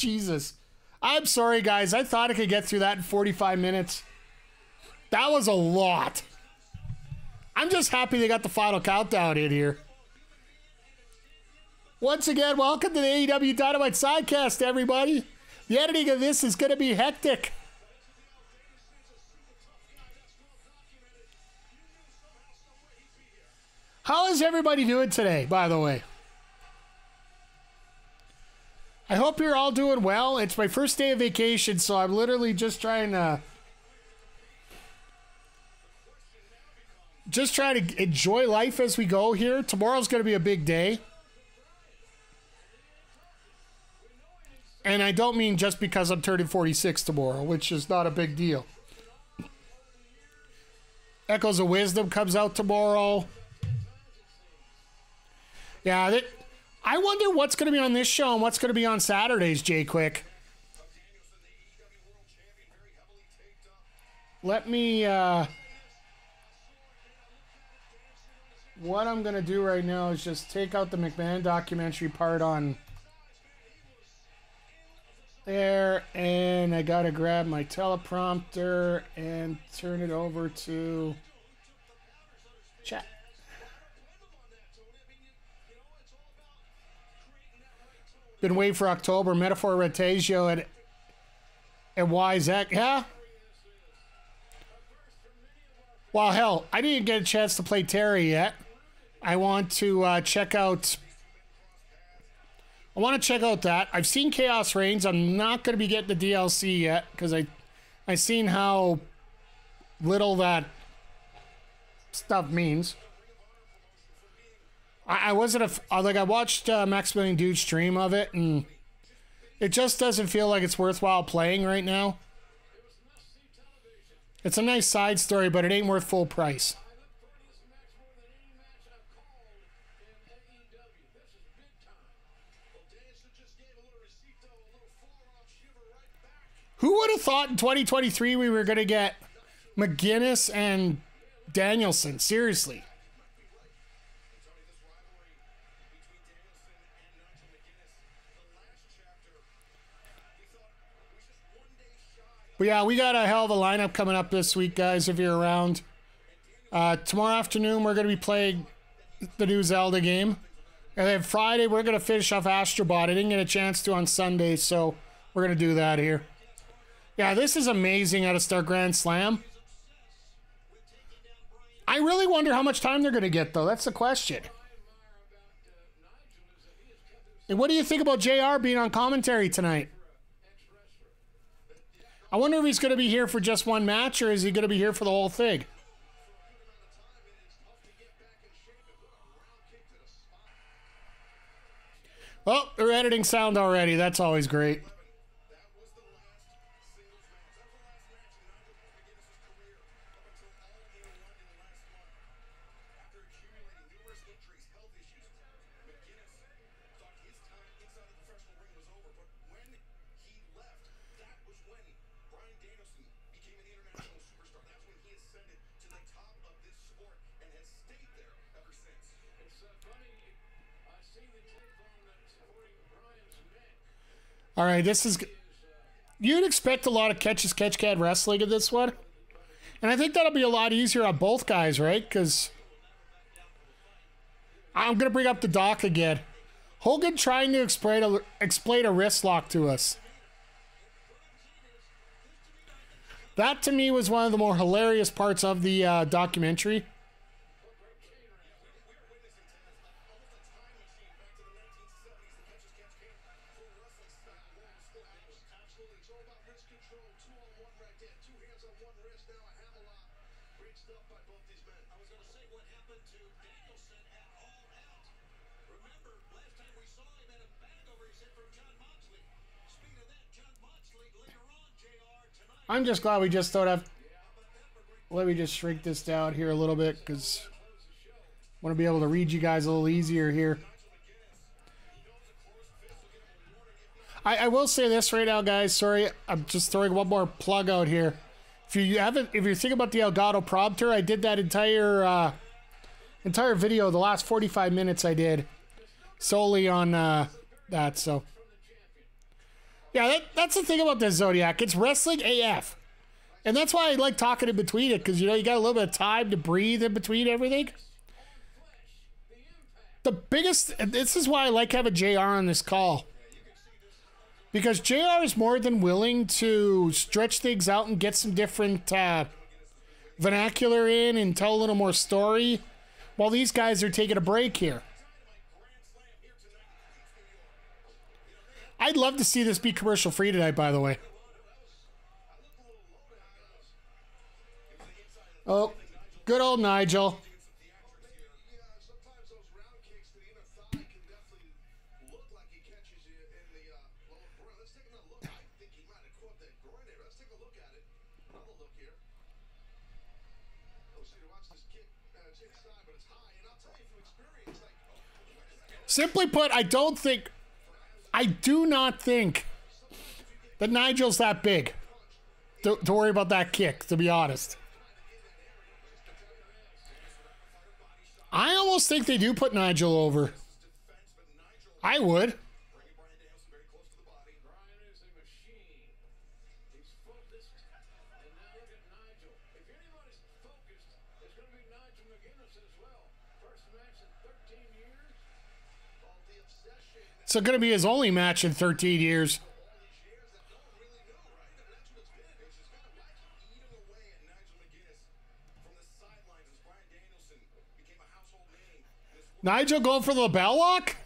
Jesus. I'm sorry, guys. I thought I could get through that in 45 minutes. That was a lot. I'm just happy they got the final countdown in here. Once again, welcome to the AEW Dynamite Sidecast, everybody. The editing of this is going to be hectic. How is everybody doing today, by the way? I hope you're all doing well. It's my first day of vacation, so I'm literally just trying to just trying to enjoy life as we go here. Tomorrow's going to be a big day. And I don't mean just because I'm turning 46 tomorrow, which is not a big deal. Echoes of Wisdom comes out tomorrow. Yeah, I wonder what's going to be on this show and what's going to be on Saturdays, Jay Quick. Let me. Uh, what I'm going to do right now is just take out the McMahon documentary part on there, and I got to grab my teleprompter and turn it over to chat. Been waiting for October. Metaphor ReFantazio and and that? Yeah. Well, hell, I didn't get a chance to play Terry yet. I want to uh, check out. I want to check out that. I've seen Chaos Reigns. I'm not going to be getting the DLC yet because I, I seen how little that stuff means. I, I wasn't a like I watched uh, Maximilian Dood stream of it, and it just doesn't feel like it's worthwhile playing right now. It's a nice side story, but it ain't worth full price. Who would have thought in 2023 we were going to get McGuinness and Danielson? Seriously. But yeah, we got a hell of a lineup coming up this week, guys, if you're around. Uh, tomorrow afternoon, we're going to be playing the new Zelda game. And then Friday, we're going to finish off Astrobot. I didn't get a chance to on Sunday, so we're going to do that here. Yeah, this is amazing at a Star Grand Slam. I really wonder how much time they're going to get, though. That's the question. And what do you think about JR being on commentary tonight? I wonder if he's going to be here for just one match or is he going to be here for the whole thing? Well, they're editing sound already. That's always great. All right, this is. You'd expect a lot of catches, catch cat wrestling in this one. And I think that'll be a lot easier on both guys, right? Because I'm going to bring up the doc again. Hogan trying to explain a, explain a wrist lock to us. That to me was one of the more hilarious parts of the uh, documentary. Just glad we just don't have. Let me just shrink this down here a little bit because I want to be able to read you guys a little easier here. I, I will say this right now, guys. Sorry, I'm just throwing one more plug out here. If you haven't, if you're thinking about the Elgato prompter, I did that entire uh, entire video, the last 45 minutes I did solely on uh, that. So Yeah, that, that's the thing about the Zodiac. It's wrestling AF. And that's why I like talking in between it, because, you know, you got a little bit of time to breathe in between everything. The biggest, this is why I like having JR on this call. Because JR is more than willing to stretch things out and get some different uh, vernacular in and tell a little more story while these guys are taking a break here. I'd love to see this be commercial free tonight, by the way. Oh, good old Nigel. Simply put, I don't think, I do not think that Nigel's that big to, to worry about that kick, to be honest. I almost think they do put Nigel over. I would. It's going to be his only match in 13 years. Nigel going for the bell lock?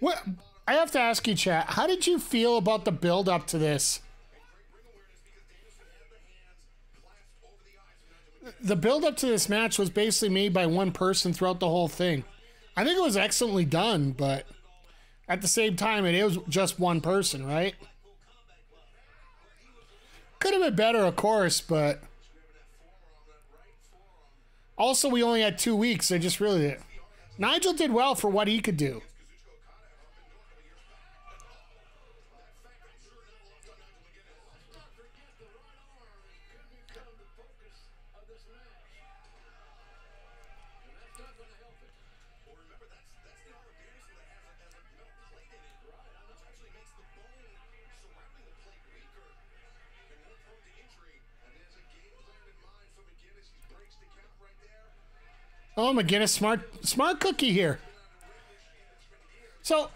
What I have to ask you, chat. How did you feel about the build up to this? The build up to this match was basically made by one person throughout the whole thing. I think it was excellently done, but at the same time, it was just one person, right? Could have been better, of course, but also we only had two weeks. I just really did. Nigel did well for what he could do. Oh, McGuinness, smart, smart cookie here. So,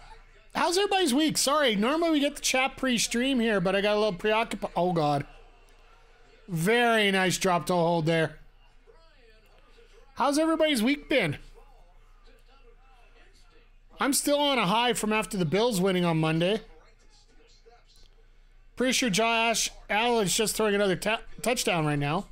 how's everybody's week? Sorry, normally we get the chat pre-stream here, but I got a little preoccupied. Oh God, very nice drop toe hold there. How's everybody's week been? I'm still on a high from after the Bills winning on Monday. Pretty sure Josh Allen's just throwing another touchdown right now.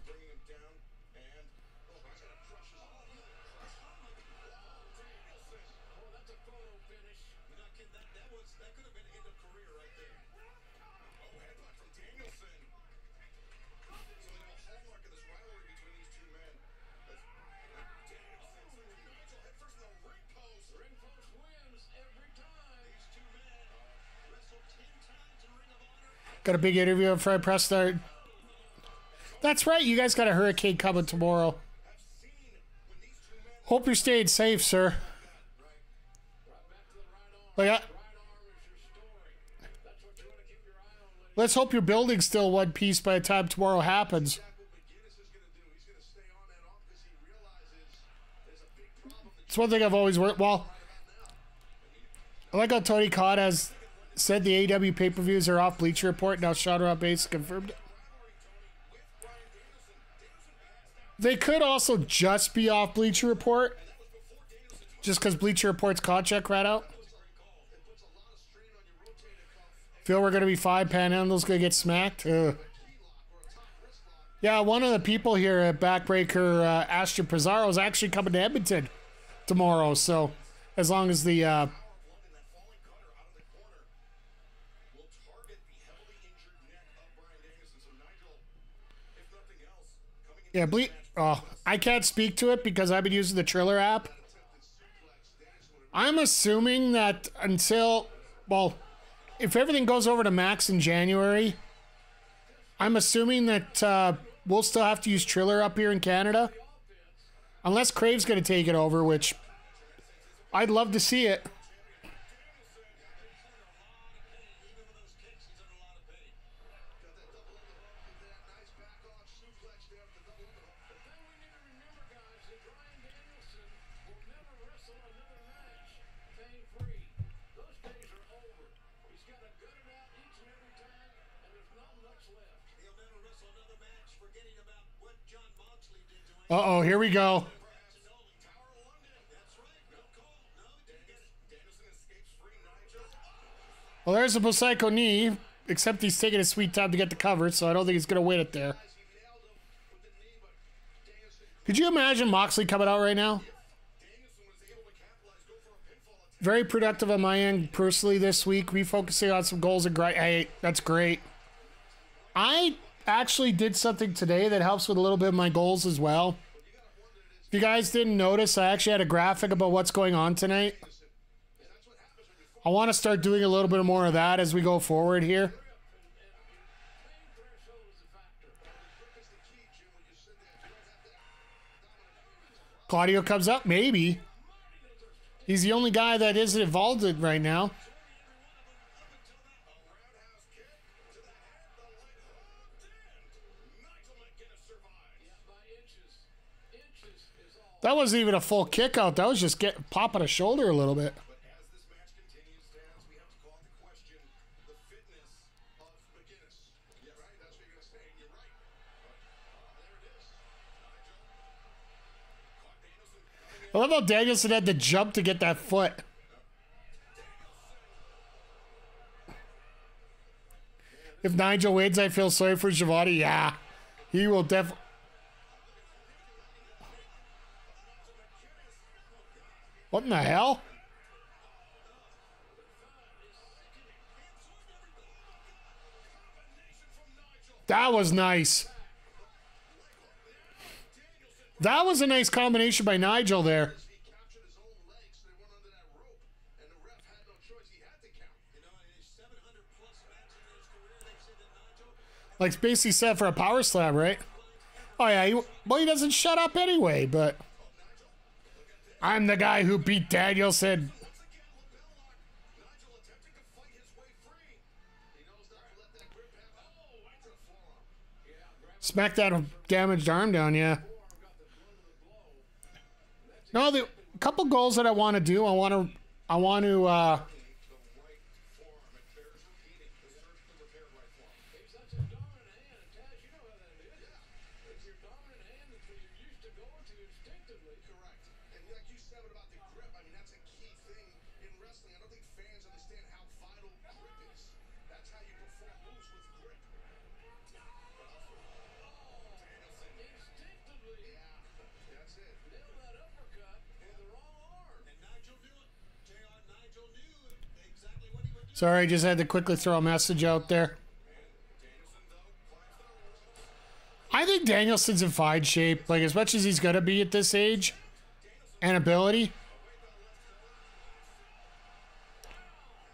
Got a big interview on Fred Press start. That's right. You guys got a hurricane coming tomorrow. Hope you're staying safe, sir. Like, let's hope your building's still one piece by the time tomorrow happens. It's one thing I've always worked. Well, I like how Tony Khan has said the AW pay per views are off Bleacher Report. Now Shadowrun Base confirmed. They could also just be off Bleacher Report, just because Bleacher Report's contract right out. Feel we're gonna be five panhandles gonna get smacked. Ugh. Yeah, one of the people here at Backbreaker, uh, Astra Pizarro, is actually coming to Edmonton tomorrow. So, as long as the uh, Yeah, ble- oh, I can't speak to it because I've been using the Triller app. I'm assuming that until, well, if everything goes over to Max in January, I'm assuming that uh, we'll still have to use Triller up here in Canada. Unless Crave's going to take it over, which I'd love to see it. Uh oh, here we go. Well, there's a Busaiku knee, except he's taking a sweet time to get the cover, so I don't think he's going to win it there. Could you imagine Moxley coming out right now? Very productive on my end personally this week, refocusing on some goals and great. Hey, that's great. I actually did something today that helps with a little bit of my goals as well. If you guys didn't notice, I actually had a graphic about what's going on tonight. I want to start doing a little bit more of that as we go forward here. Claudio comes up, maybe. He's the only guy that isn't involved right now. That wasn't even a full kick out. That was just get popping a shoulder a little bit. I love how Danielson had to jump to get that foot. If Nigel wins, I feel sorry for Schiavone. Yeah, he will definitely. What in the hell? That was nice. That was a nice combination by Nigel there. Like basically set for a power slam, right? Oh yeah, he, well he doesn't shut up anyway, but I'm the guy who beat Danielson. Smack that damaged arm down, yeah. No, the couple goals that I want to do. I want to, I want to. Uh, Sorry, I just had to quickly throw a message out there. I think Danielson's in fine shape. Like, as much as he's going to be at this age and ability.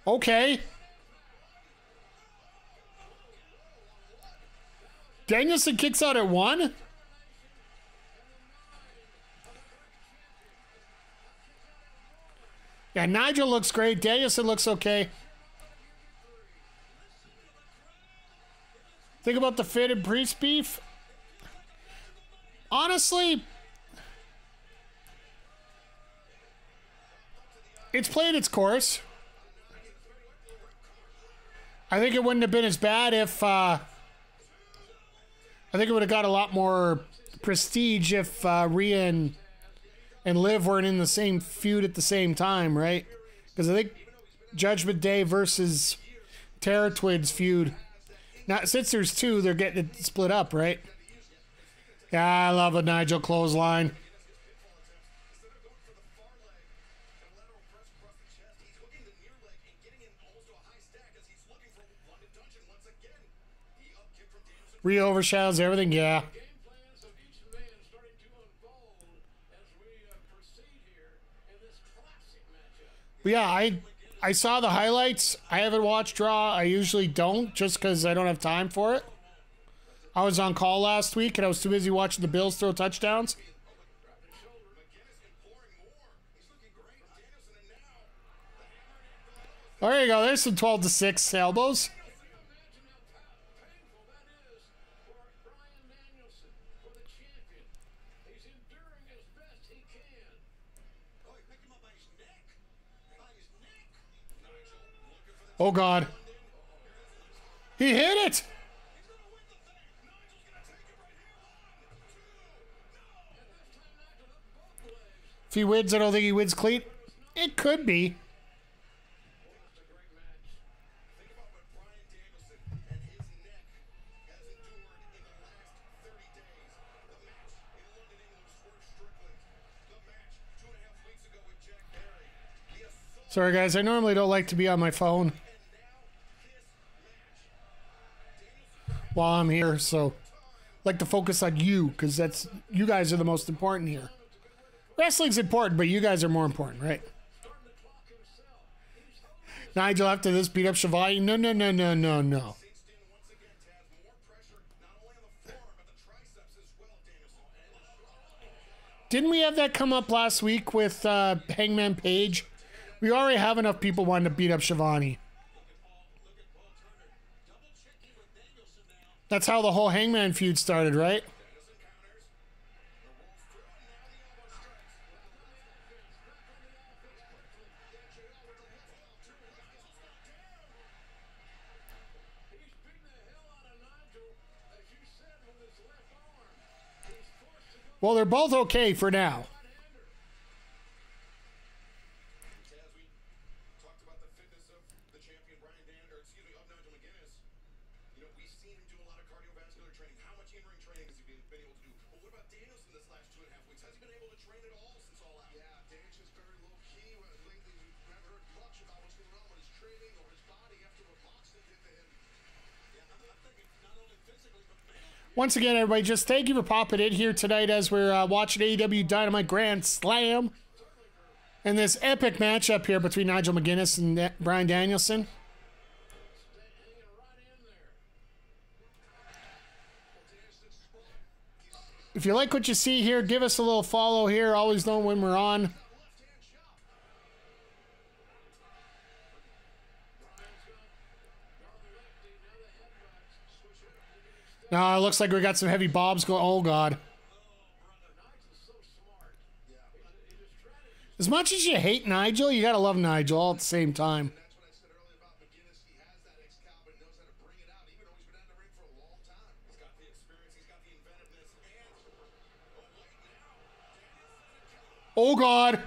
Okay. Danielson kicks out at one. Yeah, Nigel looks great. Danielson looks okay. Think about the fitted priest beef. Honestly, it's played its course. I think it wouldn't have been as bad if uh, I think it would have got a lot more prestige if uh, Rhea and, and Liv weren't in the same feud at the same time, right? Because I think Judgment Day versus Terror Twins feud now, since there's two, they're getting it split up, right? Yeah, I love a Nigel clothesline. Rhea overshadows everything, yeah. Yeah, I I saw the highlights. I haven't watched Raw. I usually don't just because I don't have time for it. I was on call last week and I was too busy watching the Bills throw touchdowns. There you go. There's some 12 to 6 elbows. Oh, God. He hit it. If he wins, I don't think he wins clean. It could be. Sorry, guys. I normally don't like to be on my phone while I'm here, so I like to focus on you because that's you guys are the most important here. Wrestling's important, but you guys are more important, right? Nigel, after this, beat up Schiavone? No, no, no, no, no, no. Didn't we have that come up last week with uh, Hangman Page? We already have enough people wanting to beat up Schiavone. That's how the whole Hangman feud started, right? Well, they're both okay for now. Once again, everybody, just thank you for popping in here tonight as we're uh, watching AEW Dynamite Grand Slam. And this epic matchup here between Nigel McGuinness and Bryan Danielson. If you like what you see here, give us a little follow here. Always know when we're on. It looks like we got some heavy bobs going. Oh, God. As much as you hate Nigel, you got to love Nigel all at the same time. Oh, God.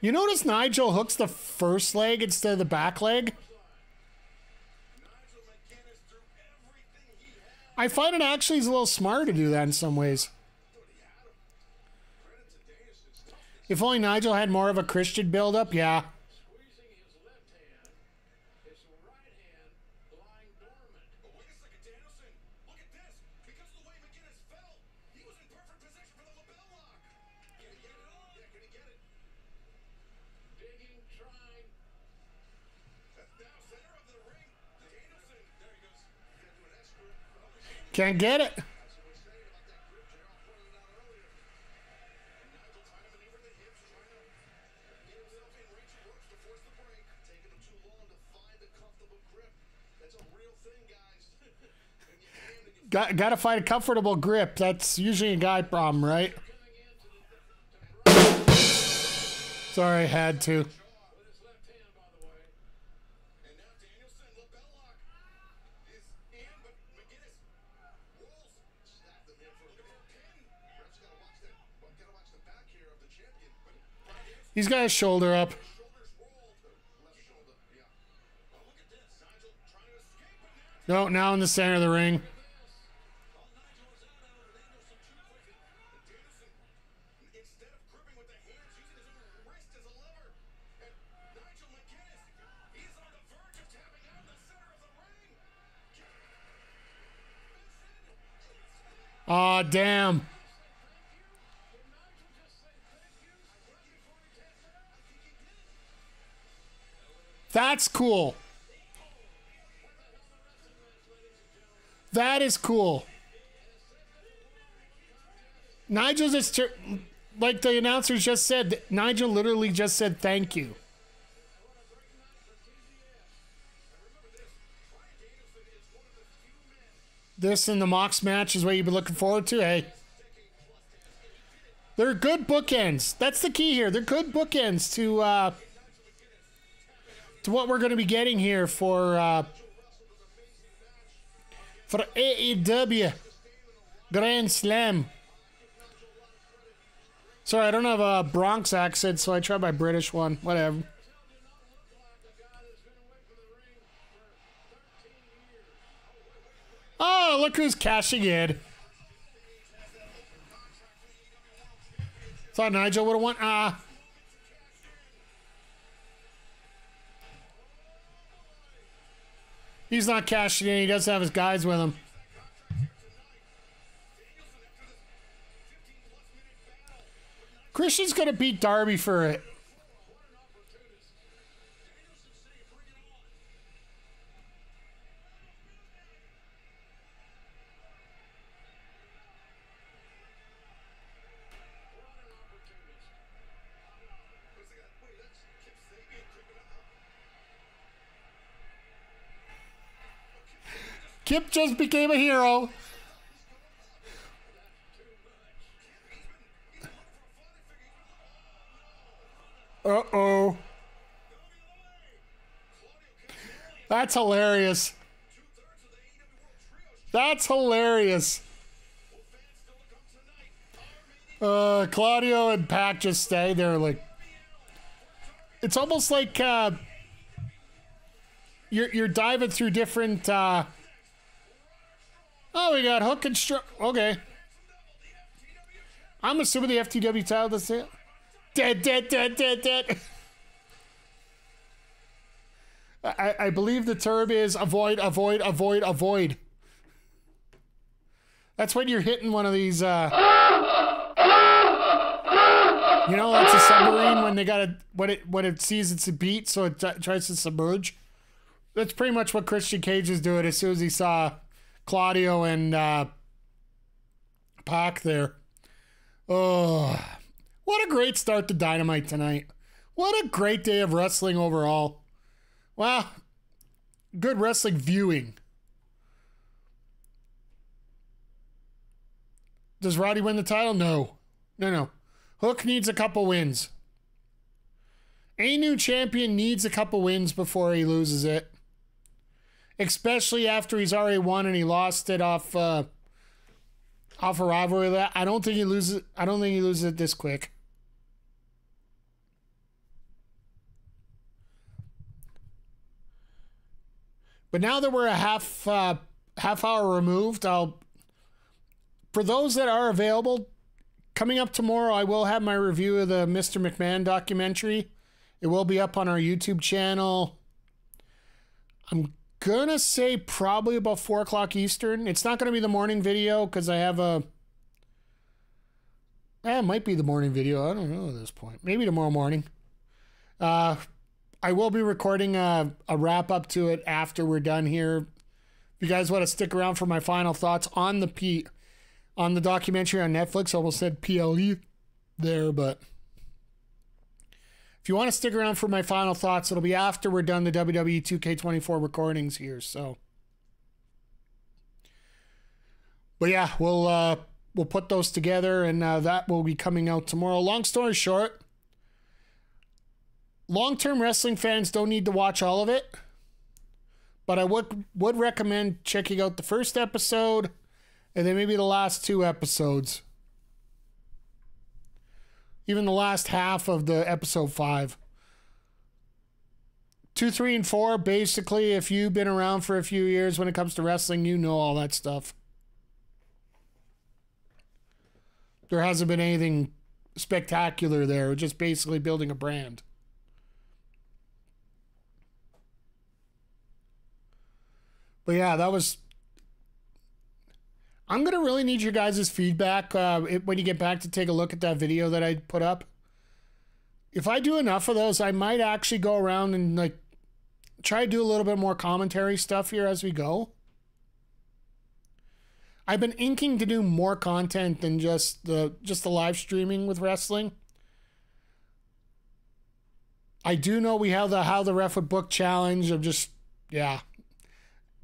You notice Nigel hooks the first leg instead of the back leg? I find it actually is a little smart to do that in some ways. If only Nigel had more of a Christian build-up, yeah. Can't get it. Got, got to find a comfortable grip. That's usually a guy problem, right? Sorry, I had to. He's got his shoulder up. No, now in the center of the ring. Aw, oh, damn. That's cool. That is cool. Nigel just, like the announcers just said, Nigel literally just said thank you. This and the Mox match is what you've been looking forward to, hey? They're good bookends. That's the key here. They're good bookends to uh, to what we're going to be getting here for uh, for AEW Grand Slam. Sorry, I don't have a Bronx accent, so I tried my British one. Whatever. Oh, look who's cashing in. Thought Nigel would have won. Ah. He's not cashing in. He doesn't have his guys with him. Christian's going to beat Darby for Kip just became a hero. Uh oh. That's hilarious. That's hilarious. Uh, Claudio and Pac just stay there like. It's almost like uh, you're you're diving through different uh, Oh, we got hook and stroke. Okay. I'm assuming the FTW title does it. Dead, dead, dead, dead, dead. I, I believe the term is avoid, avoid, avoid, avoid. That's when you're hitting one of these. Uh, you know, that's a submarine when they got a when it when it sees it's a beat, so it tries to submerge. That's pretty much what Christian Cage is doing as soon as he saw Claudio and uh, Pac there. Oh, what a great start to Dynamite tonight. What a great day of wrestling overall. Well, good wrestling viewing. Does Roddy win the title? No. No, no. Hook needs a couple wins. A new champion needs a couple wins before he loses it especially after he's already won and he lost it off uh, off a rivalry. That I don't think he loses. I don't think he loses it this quick. But now that we're a half uh, half hour removed, I'll for those that are available. Coming up tomorrow, I will have my review of the Mr. McMahon documentary. It will be up on our YouTube channel. I'm gonna say probably about four o'clock Eastern. It's not gonna be the morning video because I have a. Eh, it might be the morning video. I don't know at this point. Maybe tomorrow morning. Uh, I will be recording a, a wrap up to it after we're done here. If you guys want to stick around for my final thoughts on the P, on the documentary on Netflix, I almost said PLE there, but if you want to stick around for my final thoughts, it'll be after we're done the WWE 2K24 recordings here. So, but yeah, we'll uh, we'll put those together, and uh, that will be coming out tomorrow. Long story short, long-term wrestling fans don't need to watch all of it, but I would would recommend checking out the first episode, and then maybe the last two episodes even the last half of the episode five. Two, three, and four, basically, if you've been around for a few years when it comes to wrestling, you know all that stuff. There hasn't been anything spectacular there, just basically building a brand. But yeah, that was I'm gonna really need your guys' feedback uh, when you get back to take a look at that video that I put up. If I do enough of those, I might actually go around and like try to do a little bit more commentary stuff here as we go. I've been inking to do more content than just the just the live streaming with wrestling. I do know we have the how the ref would book challenge of just yeah.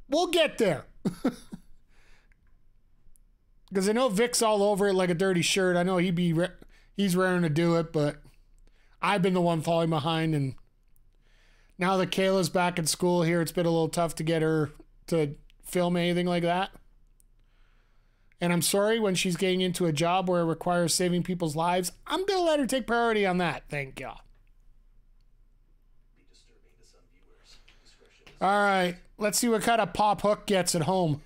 We'll get there. Because I know Vic's all over it like a dirty shirt. I know he'd be he's raring to do it, but I've been the one falling behind. And now that Kayla's back in school here, it's been a little tough to get her to film anything like that. And I'm sorry when she's getting into a job where it requires saving people's lives. I'm going to let her take priority on that. Thank y'all. All right. Let's see what kind of pop hook gets at home.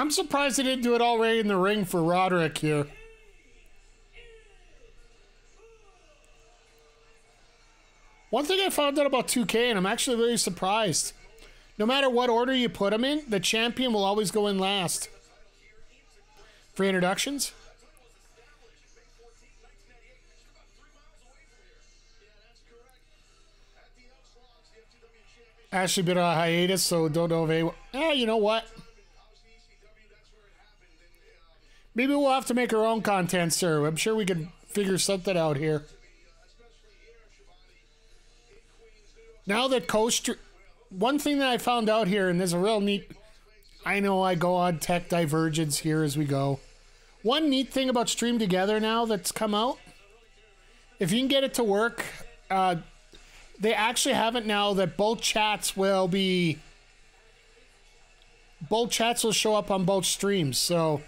I'm surprised they didn't do it already in the ring for Roderick here. One thing I found out about 2K, and I'm actually really surprised. No matter what order you put them in, the champion will always go in last. For introductions. Ashley been on hiatus, so don't know if anyone. Eh, you know what? Maybe we'll have to make our own content, sir. I'm sure we can figure something out here. Now that Coast, one thing that I found out here, and there's a real neat. I know I go on tech divergence here as we go. One neat thing about Stream Together now that's come out, if you can get it to work, uh, they actually have it now that both chats will be. Both chats will show up on both streams, so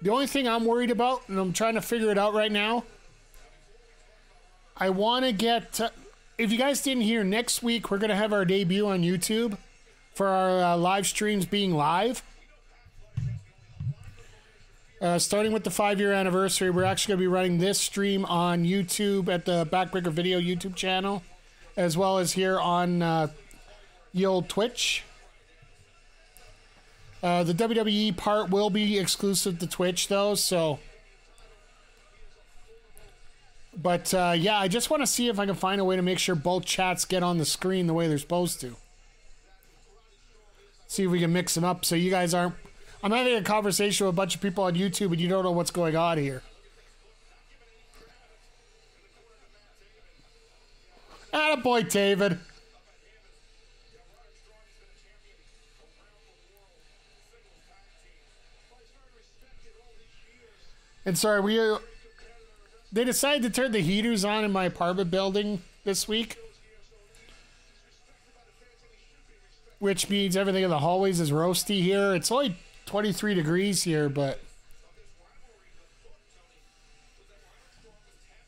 The only thing I'm worried about, and I'm trying to figure it out right now, I want to get. If you guys didn't hear, next week we're going to have our debut on YouTube for our uh, live streams being live. Uh, starting with the five year anniversary, we're actually going to be running this stream on YouTube at the Backbreaker Video YouTube channel, as well as here on uh, the old Twitch. Uh, the WWE part will be exclusive to Twitch, though, so. But uh, yeah, I just want to see if I can find a way to make sure both chats get on the screen the way they're supposed to. See if we can mix them up so you guys aren't. I'm having a conversation with a bunch of people on YouTube and you don't know what's going on here. boy, David. And sorry, we uh, they decided to turn the heaters on in my apartment building this week. Which means everything in the hallways is roasty here. It's only 23 degrees here, but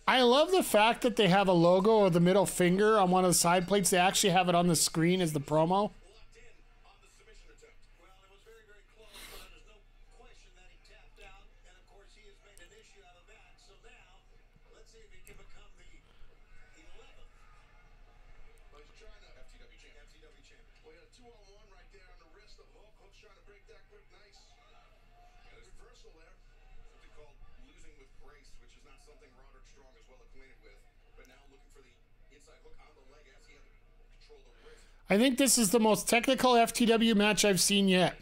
I love the fact that they have a logo of the middle finger on one of the side plates. They actually have it on the screen as the promo. I think this is the most technical FTW match I've seen yet.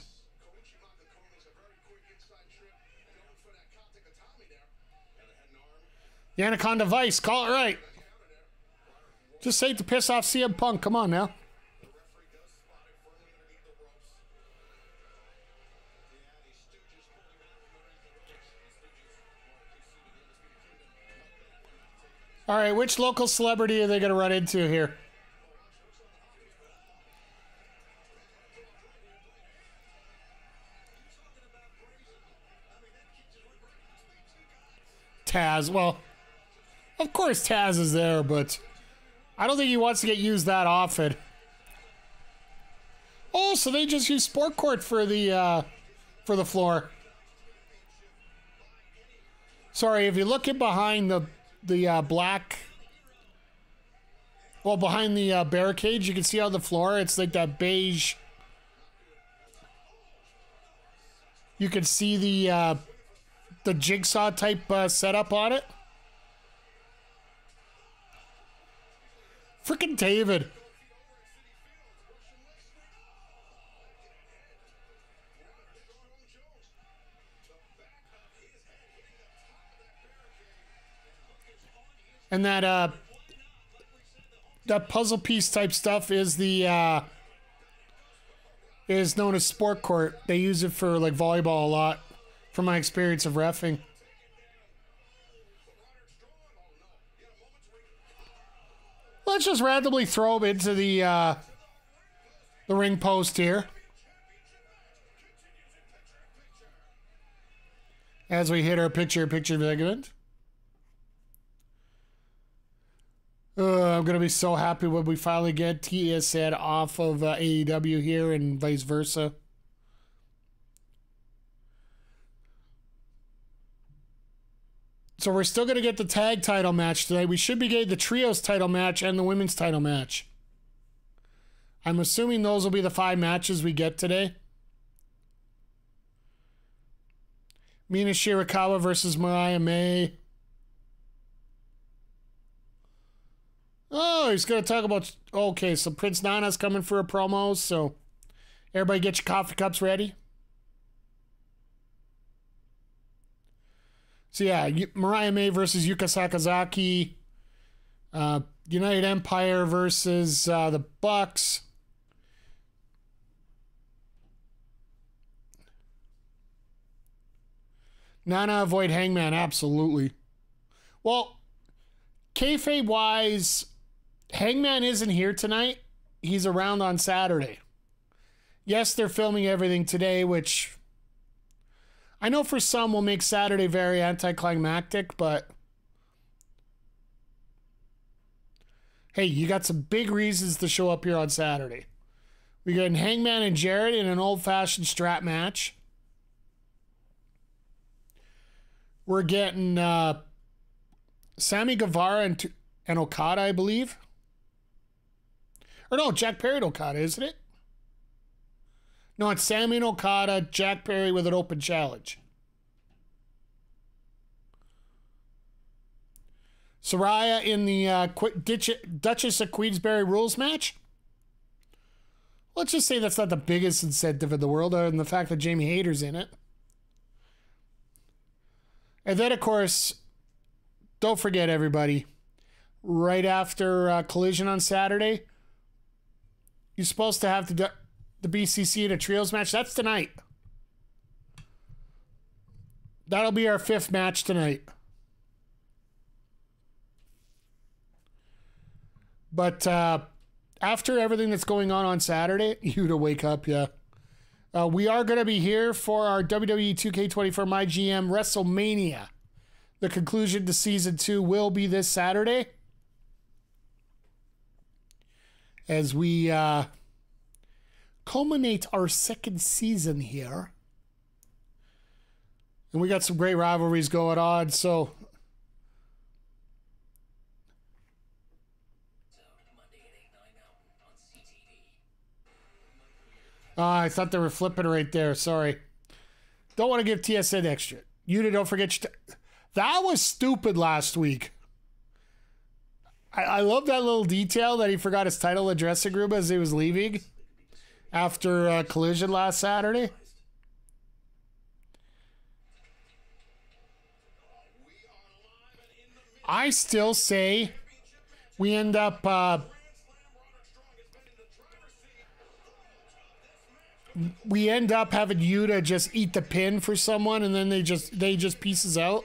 The Anaconda Vice, call it right. Just it to piss off CM Punk. Come on now. All right, which local celebrity are they going to run into here? Taz. Well, of course Taz is there, but I don't think he wants to get used that often. Oh, so they just use Sport Court for the uh, for the floor. Sorry, if you look looking behind the the uh, black, well, behind the uh, barricades, you can see on the floor, it's like that beige. You can see the uh, the jigsaw type uh, setup on it. Freaking David. And that uh that puzzle piece type stuff is the uh is known as sport court. They use it for like volleyball a lot from my experience of refing. Let's just randomly throw him into the uh, the ring post here. As we hit our picture-picture segment. Uh, I'm gonna be so happy when we finally get TSN off of uh, AEW here and vice versa. So we're still gonna get the tag title match today. We should be getting the trios title match and the women's title match. I'm assuming those will be the five matches we get today. Mina Shirakawa versus Mariah May. Oh, he's going to talk about. Okay, so Prince Nana's coming for a promo, so everybody get your coffee cups ready. So, yeah, Mariah May versus Yuka Sakazaki. Uh, United Empire versus uh, the Bucks. Nana avoid Hangman, absolutely. Well, kayfabe wise, Hangman isn't here tonight. He's around on Saturday. Yes, they're filming everything today, which I know for some will make Saturday very anticlimactic, but hey, you got some big reasons to show up here on Saturday. We got Hangman and Jarrett in an old fashioned strap match. We're getting uh, Sammy Guevara and, and Okada, I believe. Or no, Jack Perry and Okada, isn't it? No, it's Sammy Okada, Jack Perry with an open challenge. Saraya in the uh, Duchess of Queensberry rules match. Let's just say that's not the biggest incentive in the world, other than the fact that Jamie Hayter's in it. And then, of course, don't forget, everybody, right after uh, Collision on Saturday, you're supposed to have the the BCC in a trios match. That's tonight. That'll be our fifth match tonight. But uh, after everything that's going on on Saturday, you to wake up, yeah. Uh, we are going to be here for our WWE 2K24 My GM WrestleMania. The conclusion to season two will be this Saturday. as we uh, culminate our second season here. And we got some great rivalries going on, so. Oh, I thought they were flipping right there. Sorry. Don't want to give TSN extra. You don't forget. That was stupid last week. I, I love that little detail that he forgot his title in dressing room as he was leaving after a collision last Saturday. I still say we end up uh, we end up having Yuta just eat the pin for someone and then they just they just pieces out.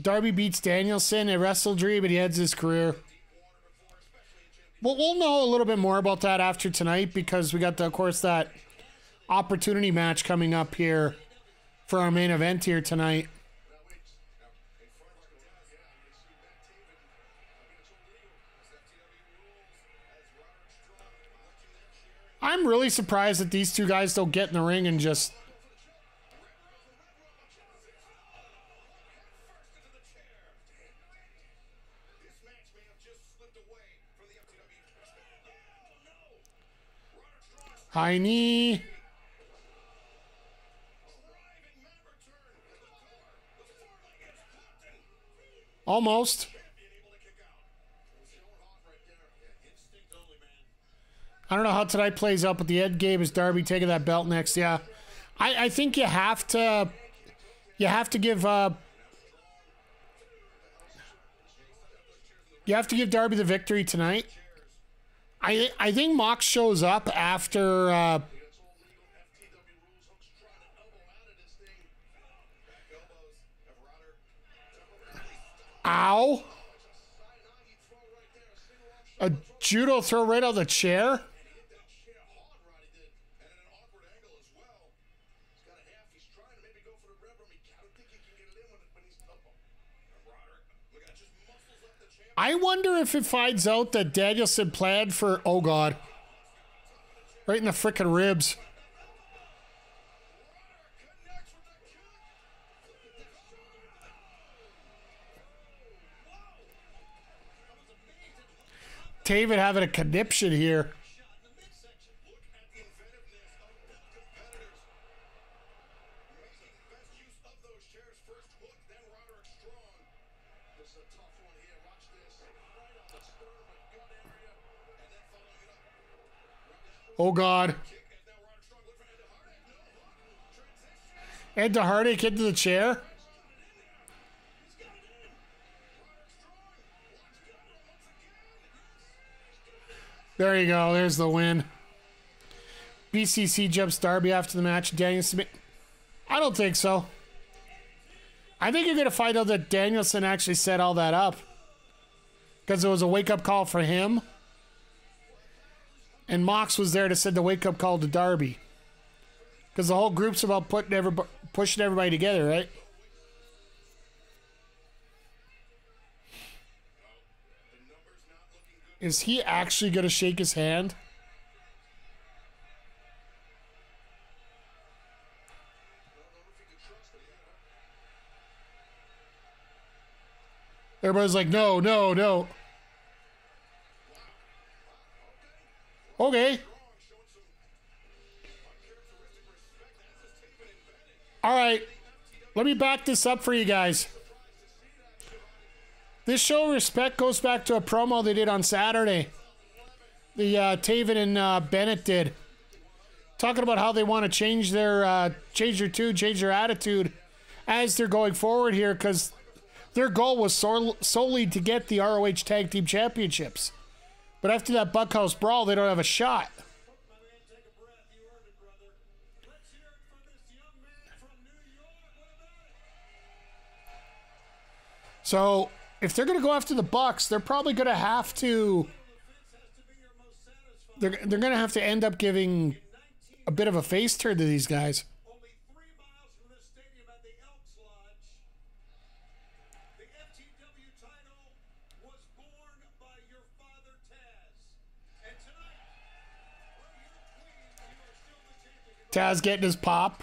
Darby beats Danielson at WrestleDream, but he ends his career. Well, we'll know a little bit more about that after tonight because we got, the, of course, that opportunity match coming up here for our main event here tonight. I'm really surprised that these two guys don't get in the ring and just. High knee. Almost. I don't know how tonight plays out, but the end game is Darby taking that belt next. Yeah, I, I think you have to, you have to give, uh, you have to give Darby the victory tonight. I I think Mox shows up after. Uh, Ow! A judo throw right out of the chair? I wonder if it finds out that Danielson planned for, oh God, right in the frickin' ribs. Taven having a conniption here. Oh God. Ed Heartache into the chair. There you go. There's the win. BCC jumps Darby after the match. Danielson. I don't think so. I think you're going to find out that Danielson actually set all that up. Because it was a wake up call for him. And Mox was there to send the wake up call to Darby. Because the whole group's about putting everybody, pushing everybody together, right? Is he actually going to shake his hand? Everybody's like, no, no, no. Okay. All right. Let me back this up for you guys. This show respect goes back to a promo they did on Saturday. The uh, Taven and uh, Bennett did, talking about how they want to change their uh, change their tune, change their attitude as they're going forward here, because their goal was solely to get the ROH Tag Team Championships. But after that Buckhouse brawl, they don't have a shot. So if they're going to go after the Bucks, they're probably going to have to. They're they're going to have to end up giving a bit of a face turn to these guys. Taz getting his pop.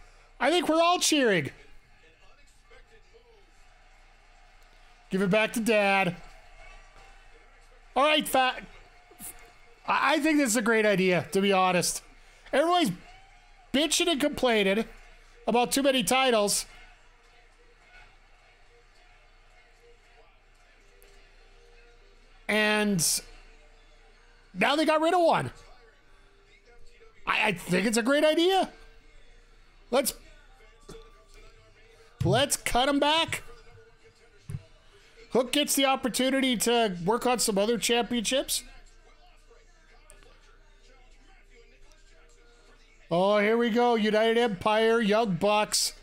I think we're all cheering. Give it back to dad. All right, fat. I think this is a great idea, to be honest. Everybody's bitching and complaining about too many titles. And now they got rid of one. I, I think it's a great idea. Let's let's cut him back. Hook gets the opportunity to work on some other championships. Oh, here we go. United Empire, Young Bucks.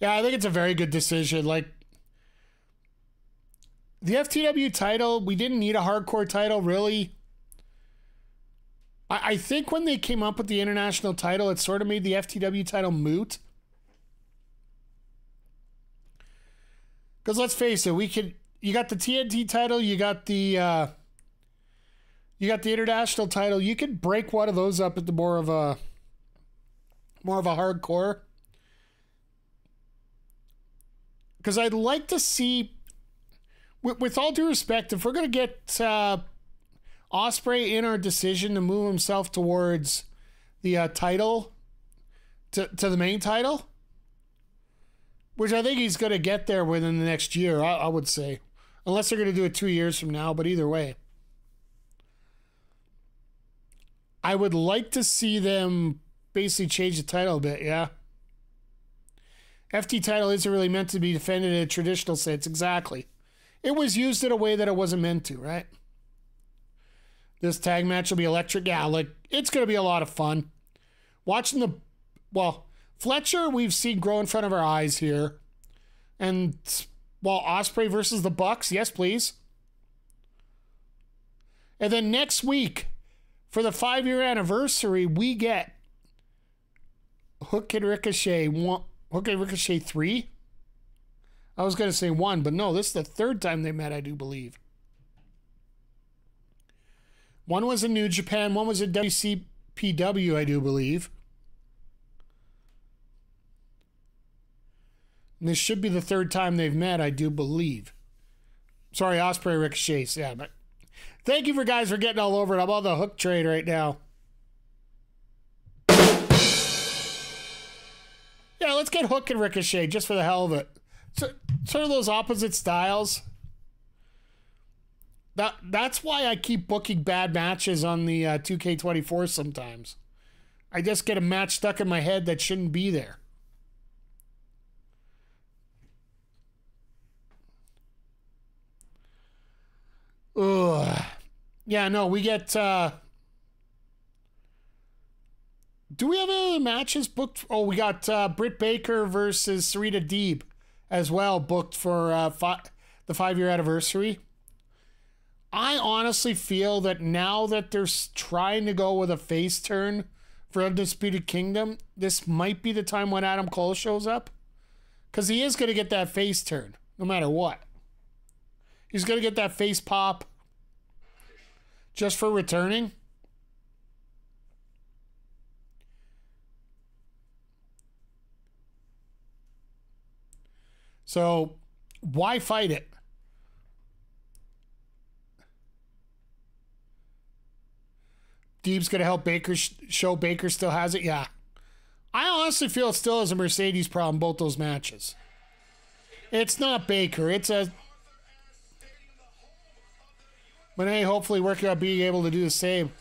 Yeah, I think it's a very good decision. Like, the FTW title, we didn't need a hardcore title, really. I, I think when they came up with the international title, it sort of made the FTW title moot. Because let's face it, we could. You got the TNT title, you got the. Uh, you got the international title. You could break one of those up into more of a more of a hardcore. Because I'd like to see, with, with, all due respect, if we're going to get uh, Ospreay in our decision to move himself towards the uh, title, to, to the main title, which I think he's going to get there within the next year, I, I would say. Unless they're going to do it two years from now, but either way. I would like to see them basically change the title a bit, yeah. FT title isn't really meant to be defended in a traditional sense, exactly. It was used in a way that it wasn't meant to, right? This tag match will be electric. Yeah, like it's gonna be a lot of fun. Watching the well, Fletcher we've seen grow in front of our eyes here. And well, Ospreay versus the Bucks, yes, please. And then next week, for the five year anniversary, we get Hook and Ricochet one, Hook and Ricochet three. I was gonna say one, but no, this is the third time they met, I do believe. One was in New Japan, one was in WCPW, I do believe. And this should be the third time they've met, I do believe. Sorry, Ospreay Ricochet, yeah, but Thank you for guys for getting all over it. I'm on the hook trade right now. Yeah, let's get Hook and Ricochet just for the hell of it. So, sort of those opposite styles. That that's why I keep booking bad matches on the uh, 2K24 sometimes. I just get a match stuck in my head that shouldn't be there. Ugh. Yeah, no, we get. Uh, do we have any matches booked? Oh, we got uh, Britt Baker versus Serena Deeb as well booked for uh, fi- the five year anniversary. I honestly feel that now that they're trying to go with a face turn for Undisputed Kingdom, this might be the time when Adam Cole shows up. Because he is going to get that face turn, no matter what. He's going to get that face pop just for returning? So, why fight it? Deeb's going to help Baker show Baker still has it? Yeah. I honestly feel it still is a Mercedes problem, both those matches. It's not Baker. It's a hey, hopefully working on being able to do the same.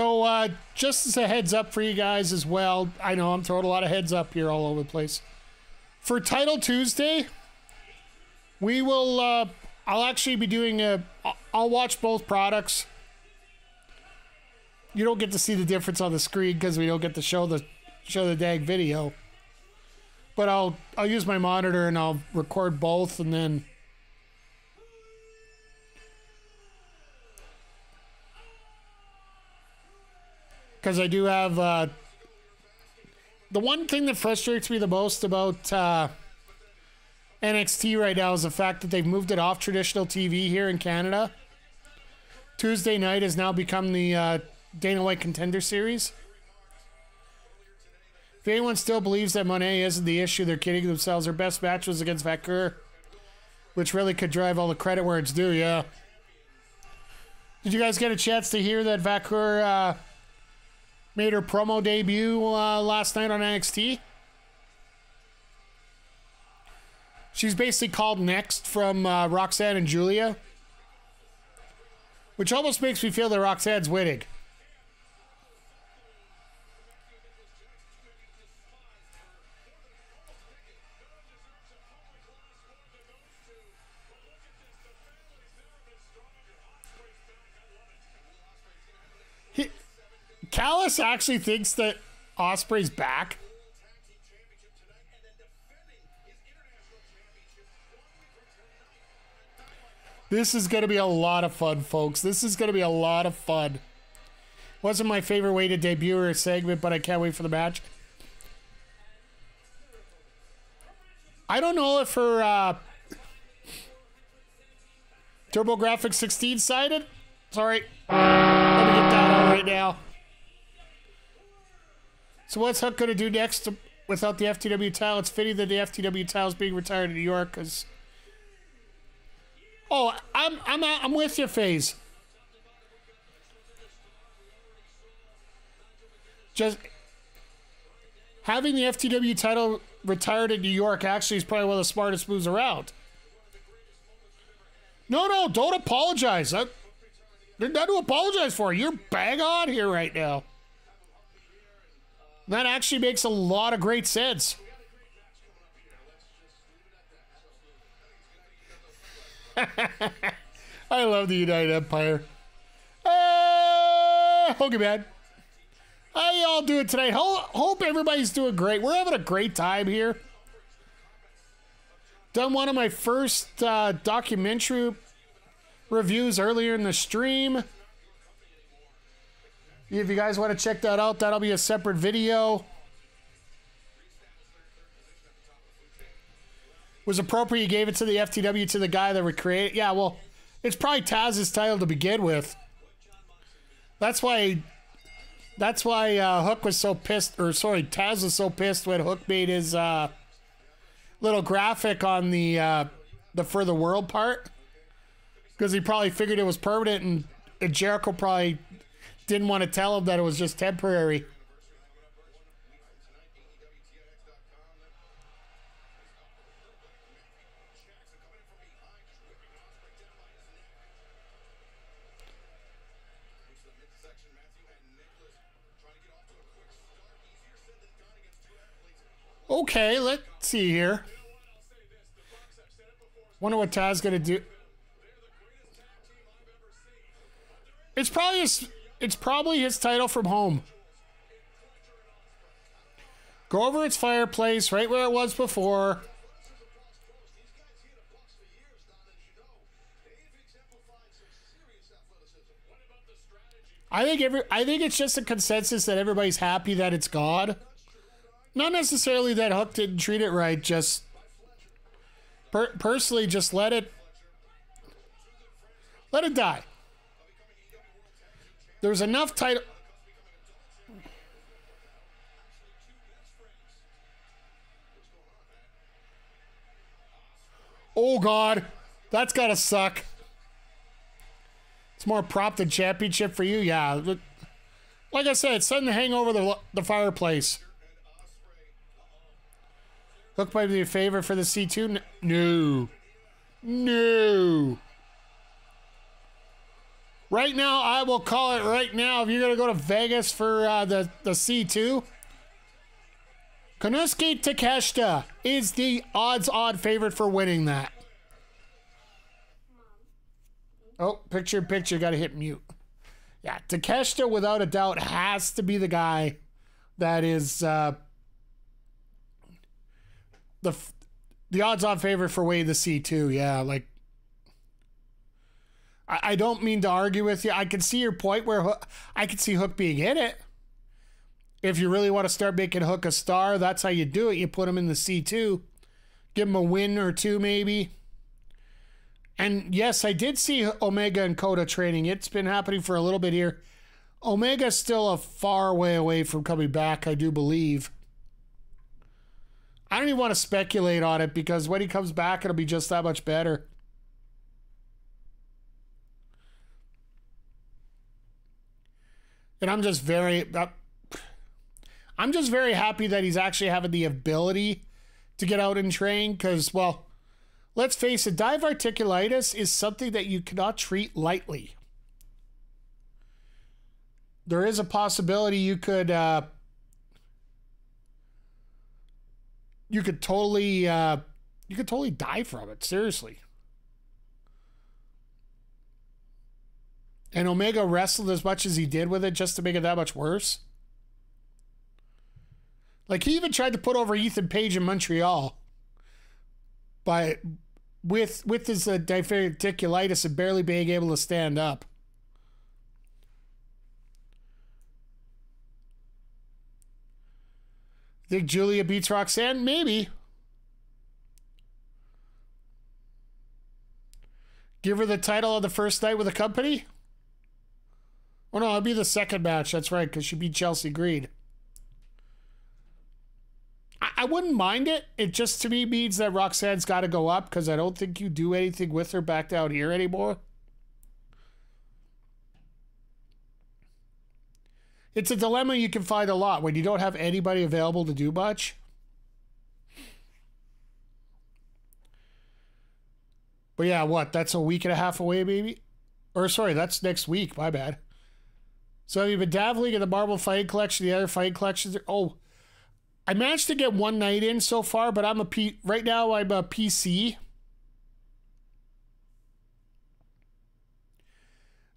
So, uh, just as a heads up for you guys as well, I know I'm throwing a lot of heads up here all over the place. For Title Tuesday, we will, uh, I'll actually be doing a, I'll watch both products. you don't get to see the difference on the screen because we don't get to show the show the dag video. But I'll I'll use my monitor and I'll record both and then because I do have uh, the one thing that frustrates me the most about uh, NXT right now is the fact that they've moved it off traditional TV here in Canada. Tuesday night has now become the uh, Dana White Contender Series. If anyone still believes that Moné isn't the issue, they're kidding themselves. Their best match was against Vaquer, which really could drive all the credit where it's due, yeah. Did you guys get a chance to hear that Vaquer uh, made her promo debut uh, last night on NXT? She's basically called next from uh, Roxanne and Giulia, which almost makes me feel that Roxanne's winning. Callis actually thinks that Ospreay's back. This is going to be a lot of fun, folks. This is going to be a lot of fun. Wasn't my favorite way to debut a segment, but I can't wait for the match. I don't know if her uh, TurboGrafx 16 sided. Sorry. Let me get that out right now. So what's Hook going to do next without the FTW title? It's fitting that the FTW title is being retired in New York because. Oh, I'm I'm I'm with you, Phase. Just having the FTW title retired in New York actually is probably one of the smartest moves around. No, no, don't apologize. I, there's nothing to apologize for. You're bang on here right now. That actually makes a lot of great sense. I love the United Empire. Uh, okay, man. How y'all doing tonight? Hope everybody's doing great. We're having a great time here. Done one of my first uh, documentary reviews earlier in the stream. If you guys want to check that out, that'll be a separate video. Was appropriate you gave it to the FTW to the guy that recreated. Yeah, well, it's probably Taz's title to begin with. That's why. That's why uh, Hook was so pissed, or sorry, Taz was so pissed when Hook made his uh, little graphic on the uh, the for the world part, because he probably figured it was permanent, and, and Jericho probably didn't want to tell him that it was just temporary. Okay, let's see here. Wonder what Taz gonna do. It's probably his it's probably his title from home. Go over its fireplace, right where it was before. I think every I think it's just a consensus that everybody's happy that it's God. Not necessarily that Hook didn't treat it right, just per personally just let it let it die. There's enough title. Oh God, that's gotta suck. It's more prop than championship for you, yeah. Like I said, it's something to hang over the the fireplace. Hook might be a favor for the C2. No. No. Right now, I will call it right now. If you're going to go to Vegas for uh, the, the C2, Konosuke Takeshita is the odds-odd favorite for winning that. Oh, picture picture. Got to hit mute. Yeah, Takeshita, without a doubt, has to be the guy that is uh, the the odds-on favorite for Wade the C two. Yeah, like I, don't mean to argue with you. I can see your point where Hook, I can see Hook being in it. If you really want to start making Hook a star, that's how you do it. You put him in the C two, give him a win or two maybe. And yes, I did see Omega and Kota training. It's been happening for a little bit here. Omega's still a far way away from coming back, I do believe. I don't even want to speculate on it because when he comes back, it'll be just that much better. And I'm just very, uh, I'm just very happy that he's actually having the ability to get out and train because, well, Let's face it, diverticulitis is something that you cannot treat lightly. There is a possibility you could uh, you could totally uh, you could totally die from it. Seriously. And Omega wrestled as much as he did with it just to make it that much worse. Like he even tried to put over Ethan Page in Montreal by with with his uh, diverticulitis and barely being able to stand up. Think Giulia beats Roxanne? Maybe. Give her the title on the first night with the company? Oh no, it'll be the second match. That's right, because she beat Chelsea Green. I wouldn't mind it. It just to me means that Roxanne's got to go up because I don't think you do anything with her back down here anymore. It's a dilemma you can find a lot when you don't have anybody available to do much. But yeah, what? That's a week and a half away, maybe? Or sorry, that's next week. My bad. So you've been dabbling in the Marvel Fight Collection, the other Fight Collections. Oh, I managed to get one night in so far, but I'm a P right now I'm a PC.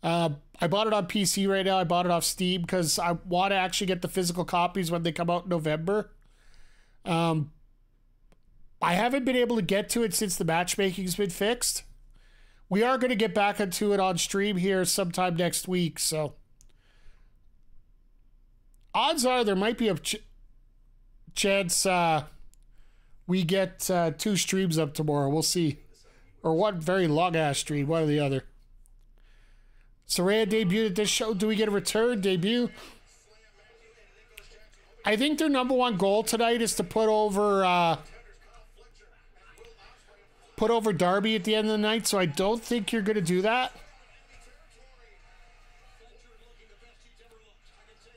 Uh, I bought it on PC right now. I bought it off Steam because I want to actually get the physical copies when they come out in November. Um, I haven't been able to get to it since the matchmaking's been fixed. We are going to get back into it on stream here sometime next week, so odds are there might be a chance uh, we get uh, two streams up tomorrow. We'll see. Or one very long ass stream, one or the other. Saraya debuted at this show. Do we get a return debut? I think their number one goal tonight is to put over uh, put over Darby at the end of the night. So I don't think you're going to do that.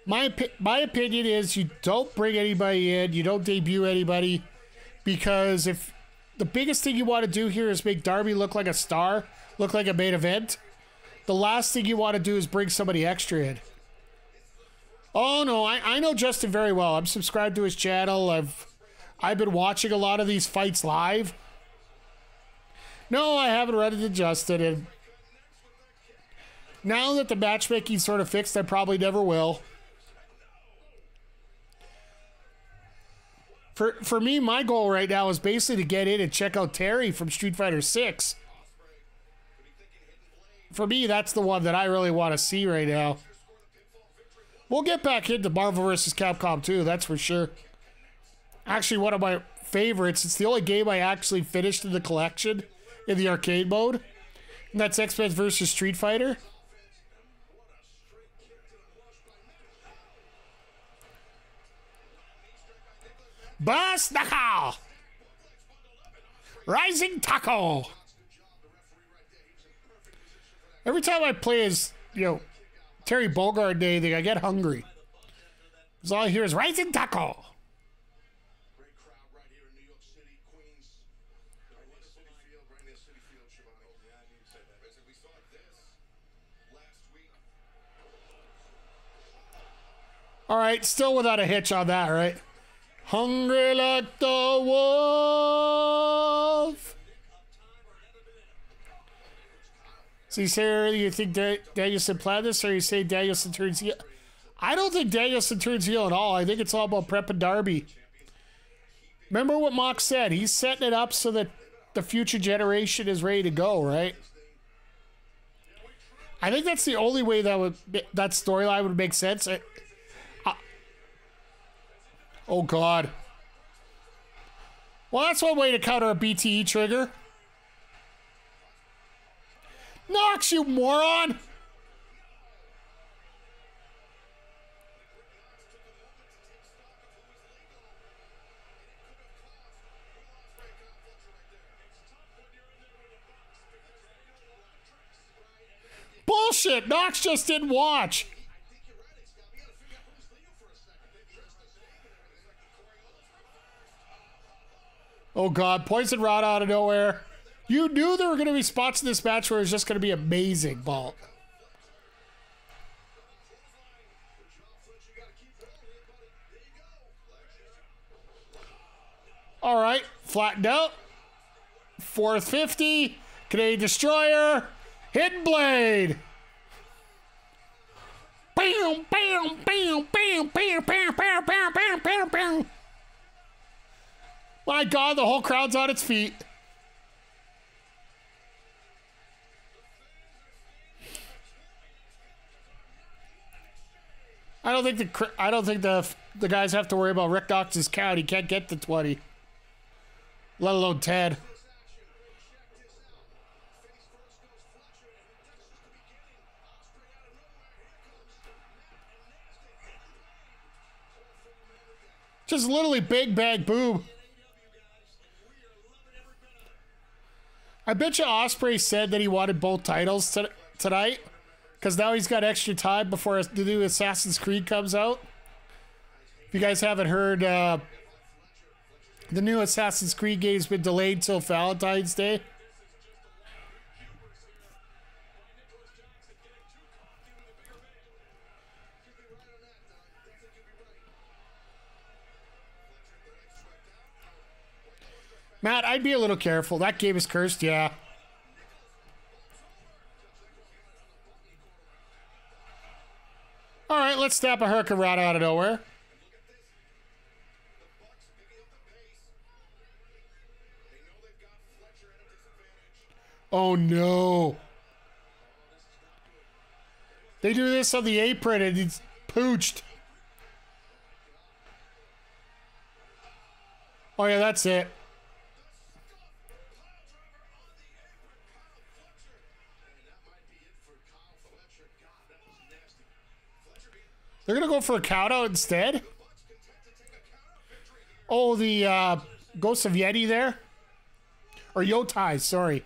My my opinion is you don't bring anybody in, you don't debut anybody, because if the biggest thing you want to do here is make Darby look like a star, look like a main event, the last thing you want to do is bring somebody extra in. Oh no, I, I know Justin very well. I'm subscribed to his channel. I've I've been watching a lot of these fights live. No, I haven't read it to Justin, and now that the matchmaking sort of fixed, I probably never will. For for me, my goal right now is basically to get in and check out Terry from Street Fighter 6. For me, that's the one that I really want to see right now. We'll get back into Marvel vs. Capcom 2, that's for sure. Actually, one of my favorites. It's the only game I actually finished in the collection in the arcade mode. And that's X-Men vs. Street Fighter. Burst Knuckle! Rising Taco! Every time I play as, you know, Terry Bogard Day, I get hungry. Because all I hear is Rising Taco! All right, still without a hitch on that, right? Hungry like the wolf. You say you think da- Danielson planned this, or you say Danielson turns heel? I don't think Danielson turns heel at all. I think it's all about prepping Darby. Remember what Mox said? He's setting it up so that the future generation is ready to go, right? I think that's the only way that would that storyline would make sense. Oh God. Well, that's one way to counter a BTE trigger. Knox, you moron! Bullshit! Knox just didn't watch. Oh god, poison rod out of nowhere. You knew there were going to be spots in this match where it was just going to be amazing, Balt. All right, flattened out. 450. Canadian Destroyer. Hidden Blade. Bam, bam, bam, bam, bam, bam, bam, bam, bam, bam, bam. My God, the whole crowd's on its feet. I don't think the I don't think the the guys have to worry about Rick Knox's count. He can't get to twenty, let alone ten. Just literally big bag boob. I bet you Ospreay said that he wanted both titles to, tonight because now he's got extra time before the new Assassin's Creed comes out. If you guys haven't heard, uh, the new Assassin's Creed game's been delayed till Valentine's Day. Matt, I'd be a little careful. That game is cursed, yeah. All right, let's snap a hurricane right out of nowhere. Oh no. They do this on the apron and he's pooched. Oh yeah, that's it. Out instead. Oh, the uh, Ghost of Yeti there, or Yotai. Sorry.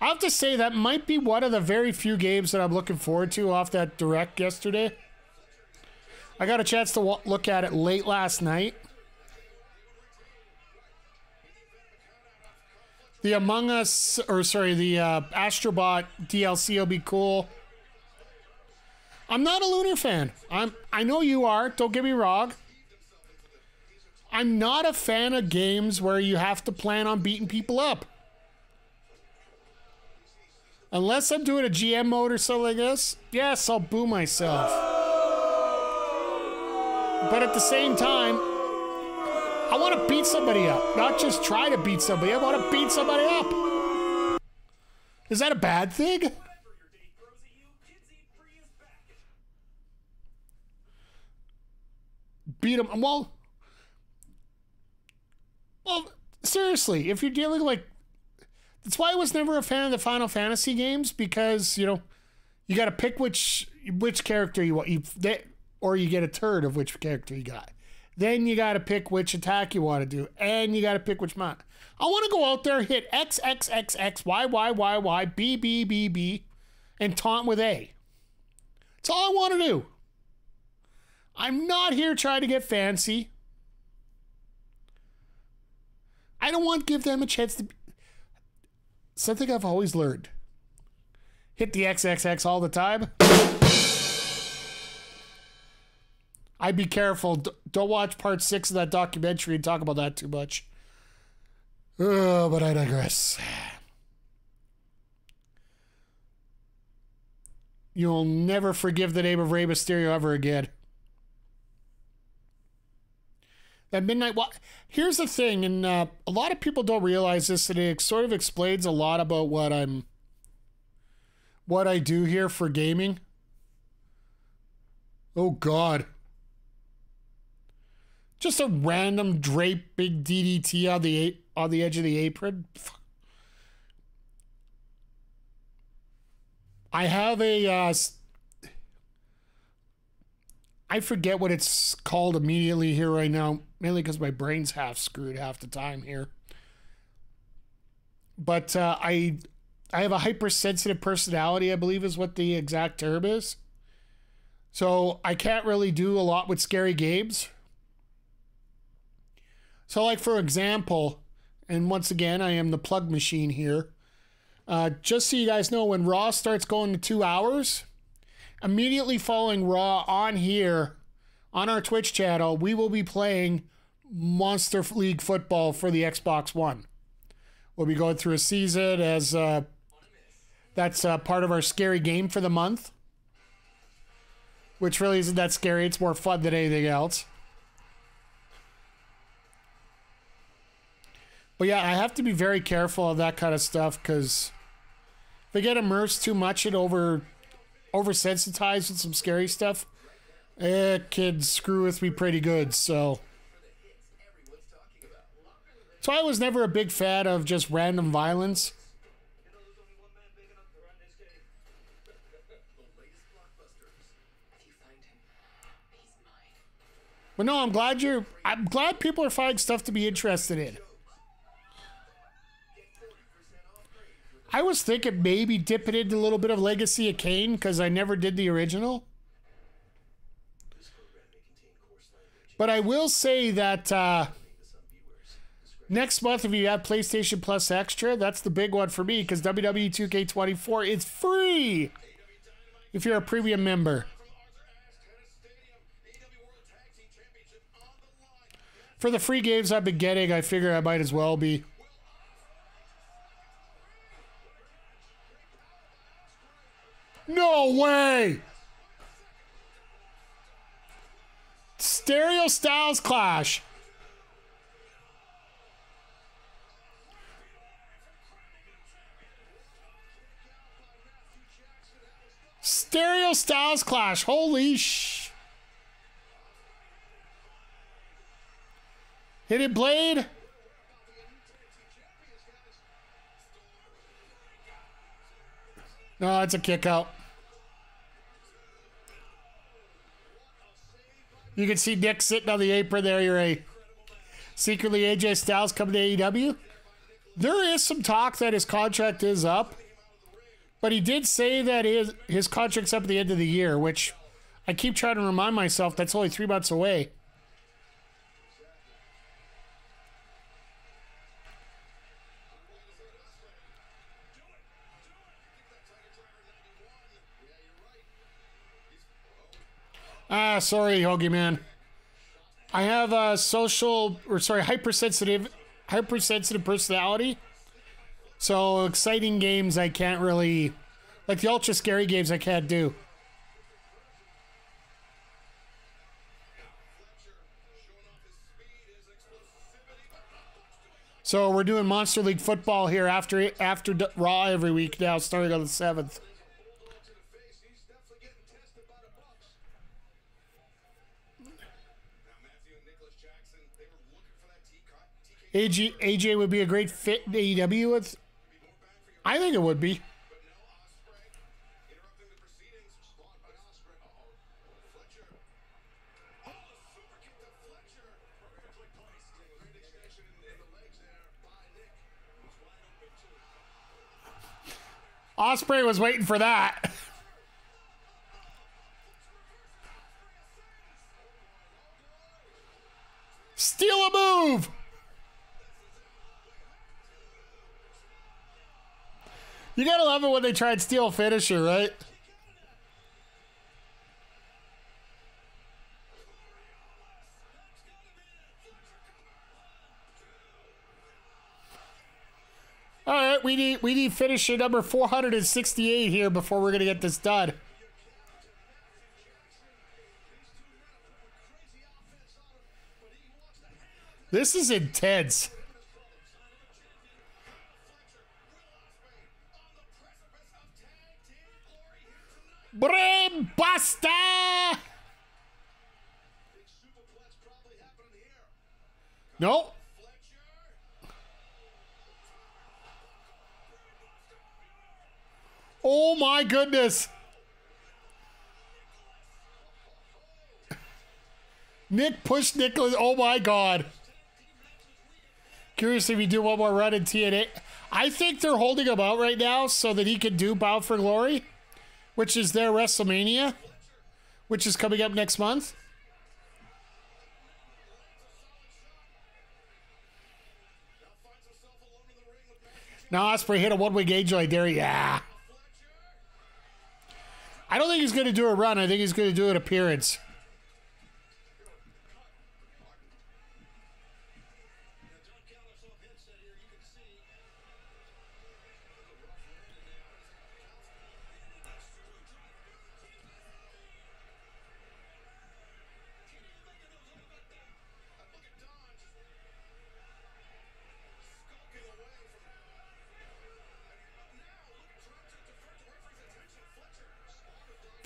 I have to say that might be one of the very few games that I'm looking forward to off that direct yesterday. I got a chance to look at it late last night. The Among Us, or sorry, the uh, Astro Bot DLC will be cool. I'm not a Lunar fan. I'm I know you are, don't get me wrong. I'm not a fan of games where you have to plan on beating people up. Unless I'm doing a GM mode or something like this, yes, I'll boo myself. But at the same time, I want to beat somebody up, not just try to beat somebody. I want to beat somebody up. Is that a bad thing? Beat him. Well, well, seriously, if you're dealing like, that's why I was never a fan of the Final Fantasy games because you know, you got to pick which which character you want, you they, or you get a turd of which character you got. Then you got to pick which attack you want to do, and you got to pick which mod. I want to go out there, hit X X X X Y Y Y Y B B B B, and taunt with A. That's all I want to do. I'm not here trying to get fancy. I don't want to give them a chance to. Be... Something I've always learned hit the XXX all the time. I'd be careful. Don't watch part six of that documentary and talk about that too much. Oh, but I digress. you'll never forgive the name of Rey Mysterio ever again. That midnight walk. Here's the thing, and uh, a lot of people don't realize this, and it sort of explains a lot about what I'm, what I do here for gaming. Oh God. Just a random drape big DDT on the on the edge of the apron. I have a. Uh, I forget what it's called immediately here right now, mainly because my brain's half screwed half the time here. But uh, I, I have a hypersensitive personality. I believe is what the exact term is. So I can't really do a lot with scary games. So, like for example, and once again, I am the plug machine here. Uh, just so you guys know, when Raw starts going to two hours, immediately following Raw on here, on our Twitch channel, we will be playing Monster League football for the Xbox One. We'll be going through a season as uh, that's uh, part of our scary game for the month, which really isn't that scary. It's more fun than anything else. But yeah, I have to be very careful of that kind of stuff because if I get immersed too much and over oversensitized with some scary stuff, Eh, it can screw with me pretty good. So, so I was never a big fan of just random violence. But no, I'm glad you're. I'm glad people are finding stuff to be interested in. I was thinking maybe dip it into a little bit of Legacy of Kain because I never did the original. But I will say that uh, next month, if you have PlayStation Plus Extra, that's the big one for me because WWE 2K24 is free if you're a premium member. For the free games I've been getting, I figure I might as well be. No way! Stereo Styles Clash. Stereo Styles Clash. Holy sh. Hit it, Blade. No, it's a kick out. You can see Nick sitting on the apron there. You're a secretly AJ Styles coming to AEW. There is some talk that his contract is up, but he did say that his his contract's up at the end of the year, which I keep trying to remind myself that's only three months away. Ah, sorry, Hoagie Man. I have a social, or sorry, hypersensitive, hypersensitive personality. So exciting games I can't really, like the ultra scary games I can't do. So we're doing Monster League football here after after Raw every week now, starting on the seventh. AJ, AJ would be a great fit in AEW with. I think it would be. Ospreay was waiting for that. Steal a move. You gotta love it when they try and steal finisher, right? All right, we need we need finisher number 468 here before we're gonna get this done. This is intense. Brain Buster! No. Oh my goodness. Nick pushed Nicholas. Oh my god. Curious if he do one more run in TNA. I think they're holding him out right now so that he can do Bound for Glory, which is their WrestleMania, which is coming up next month. Now Ospreay hit a one-way gauge like there. Yeah. I don't think he's going to do a run. I think he's going to do an appearance.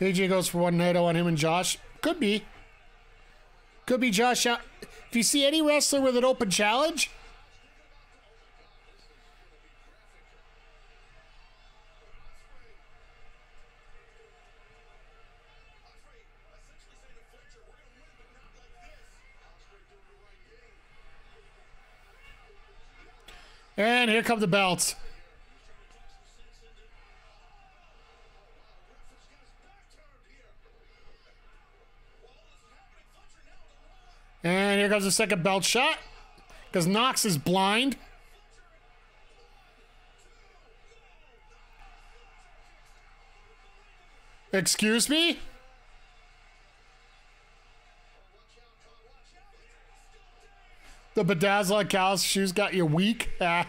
AJ goes for one night on him and Josh. Could be. Could be Josh. If you see any wrestler with an open challenge, And here come the belts. Here comes the second belt shot. Because Knox is blind. Excuse me? The bedazzler cow's shoes got you weak? Ah.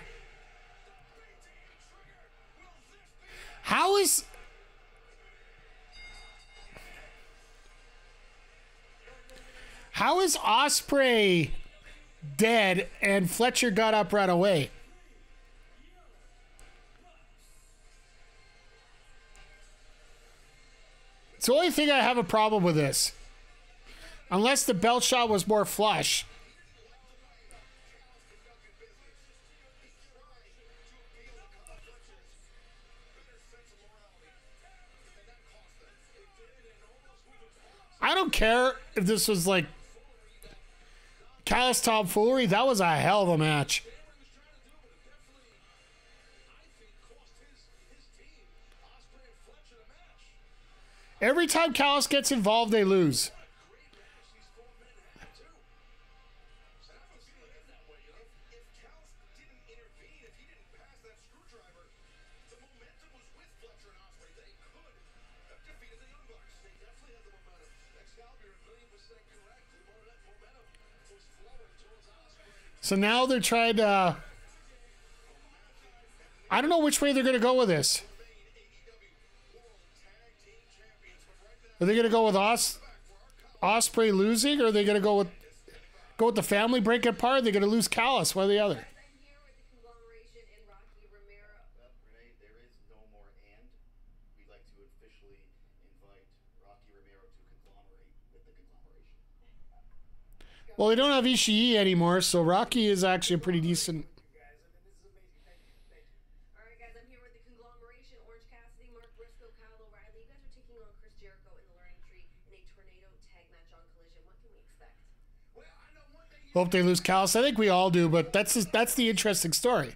How is How is Ospreay dead and Fletcher got up right away? It's the only thing I have a problem with this. Unless the belt shot was more flush. I don't care if this was like Callis tomfoolery, that was a hell of a match. Every time Callis gets involved, they lose. So now they're trying to. Uh, I don't know which way they're going to go with this. Are they going to go with Os Ospreay losing, or are they going to go with go with the family breaking apart? They're going to lose Callis, one or the other. Well, they don't have Ishii anymore, so Rocky is actually a pretty decent. Hope they lose Callis. I think we all do, but that's that's the interesting story.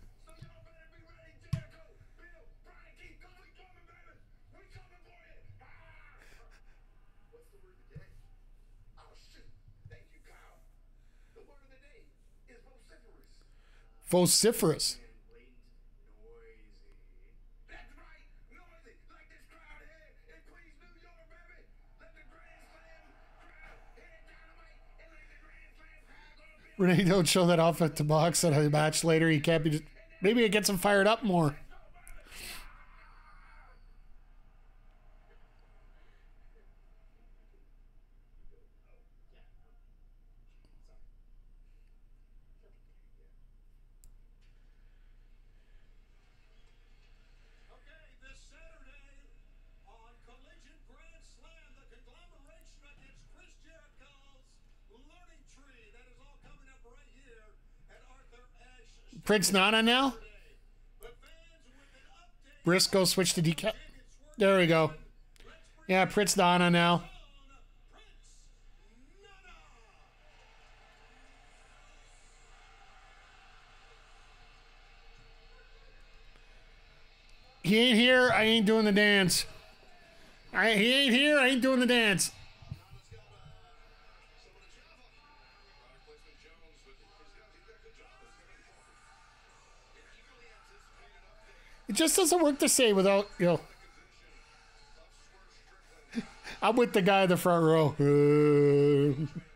Vociferous. Renee, don't show that off at the box at a match later. He can't be. Maybe it gets him fired up more. Prince Nana now? Briscoe switch to decal. There we go. Yeah, Prince Nana now. He ain't here. I ain't doing the dance. I, he ain't here. I ain't doing the dance. It just doesn't work the same without, you know. I'm with the guy in the front row.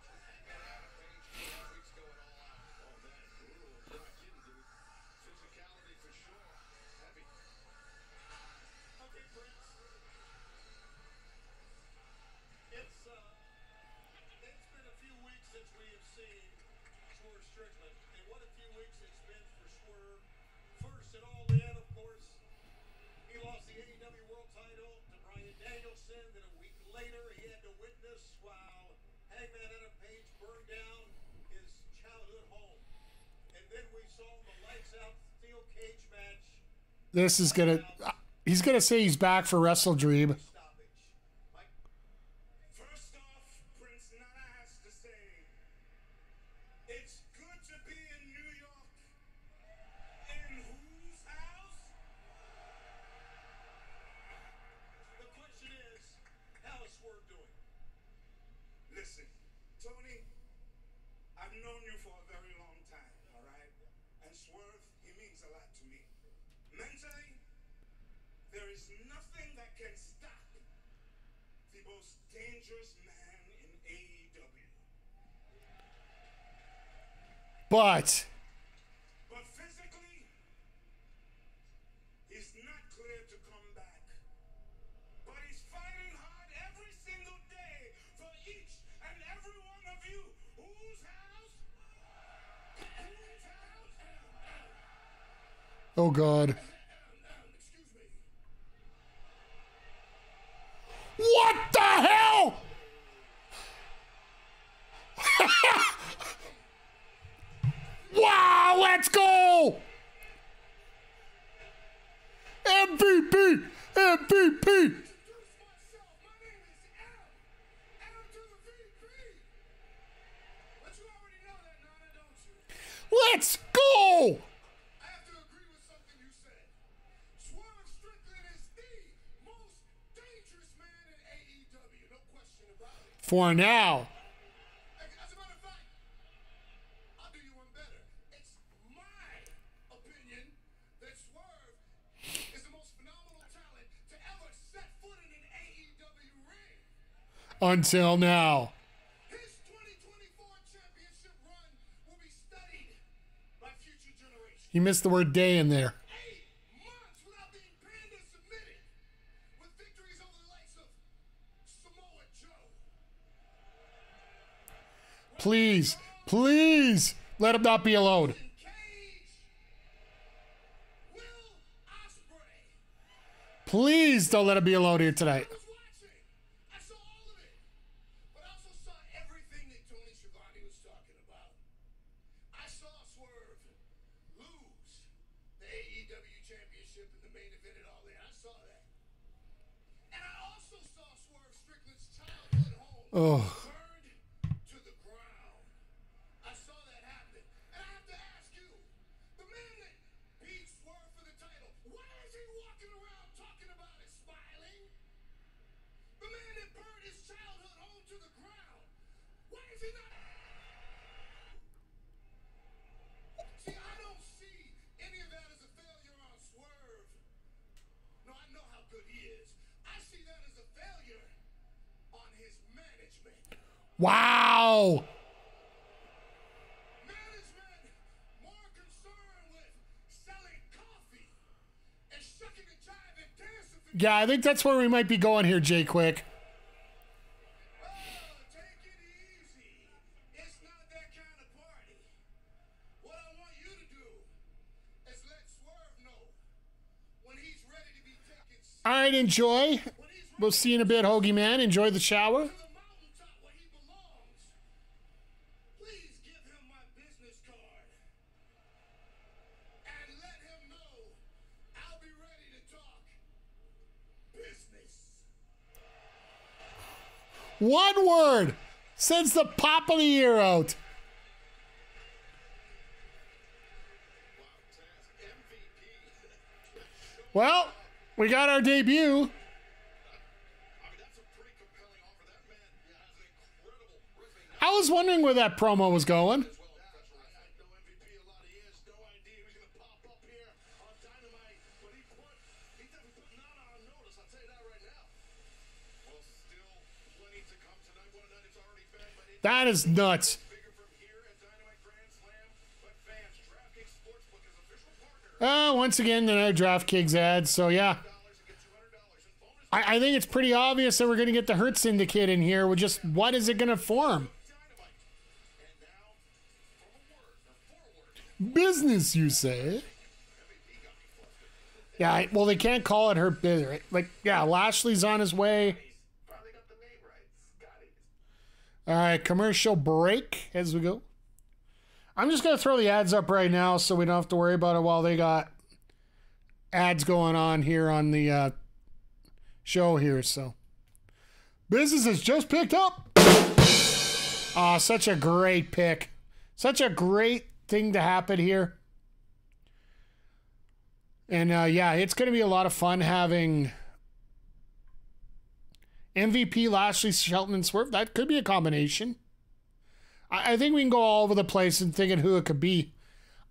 This is gonna. He's gonna say he's back for Wrestle Dream. But. But physically, he's not clear to come back. But he's fighting hard every single day for each and every one of you. Whose house? Whose house? Oh, God. Excuse me. What the hell? wow, let's go! MVP! MVP! Introduce myself. My name is Adam. Adam to the VP. But you already that, Nana, don't you? Let's go! For have future now. You missed the word day in there. Eight months without being pinned and submitted, with victories over the likes of Samoa Joe. Please, please let him not be alone. Cage, Will Ospreay. Please don't let him be alone here tonight. Oh. burned to the ground. I saw that happen. And I have to ask you, the man that beat Swerve for the title, why is he walking around talking about it smiling? The man that burned his childhood home to the ground. Why is he not? Wow. Management more concerned with selling coffee and shucking and jiving dancing for Yeah, I think that's where we might be going here, Jay Quick. Oh, it easy. It's not that kind of party. What I want you to do is let Swerve know when he's ready to be taken serious. All right, enjoy. When he's ready We'll see you in a bit, Hoagie Man. Enjoy the shower. One word. Sends the pop of the year out. Well, we got our debut. I was wondering where that promo was going. Is nuts. Uh, once again, another DraftKings ad. So, yeah. Dollars and get $200 in bonus I, I think it's pretty obvious that we're going to get the Hurt Syndicate in here. With just what is it going to form? Business, you say? Yeah, well, they can't call it her. Business. Like, yeah, Lashley's on his way. finally got the name right. Scotty. All right, commercial break as we go. I'm just going to throw the ads up right now so we don't have to worry about it while they got ads going on here on the uh, show here. So, business has just picked up. Ah, such a great pick. Such a great thing to happen here. And uh, yeah, it's going to be a lot of fun having MVP, Lashley, Shelton, and Swerve. That could be a combination. I, I think we can go all over the place and thinking who it could be.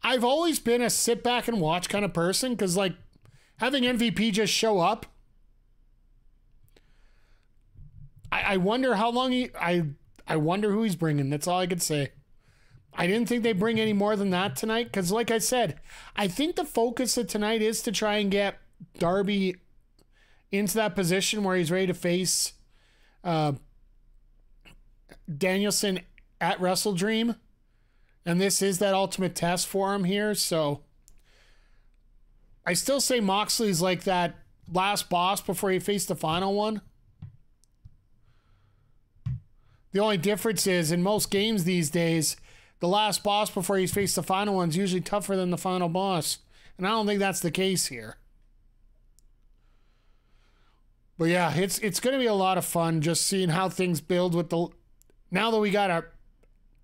I've always been a sit back and watch kind of person because, like, having MVP just show up, I, I wonder how long he. I I wonder who he's bringing. That's all I could say. I didn't think they'd bring any more than that tonight because, like I said, I think the focus of tonight is to try and get Darby into that position where he's ready to face uh, Danielson at Wrestle Dream. And this is that ultimate test for him here. So I still say Moxley's like that last boss before he faced the final one. The only difference is in most games these days, the last boss before he's faced the final one's usually tougher than the final boss. And I don't think that's the case here. But yeah, it's it's going to be a lot of fun just seeing how things build with the now that we got a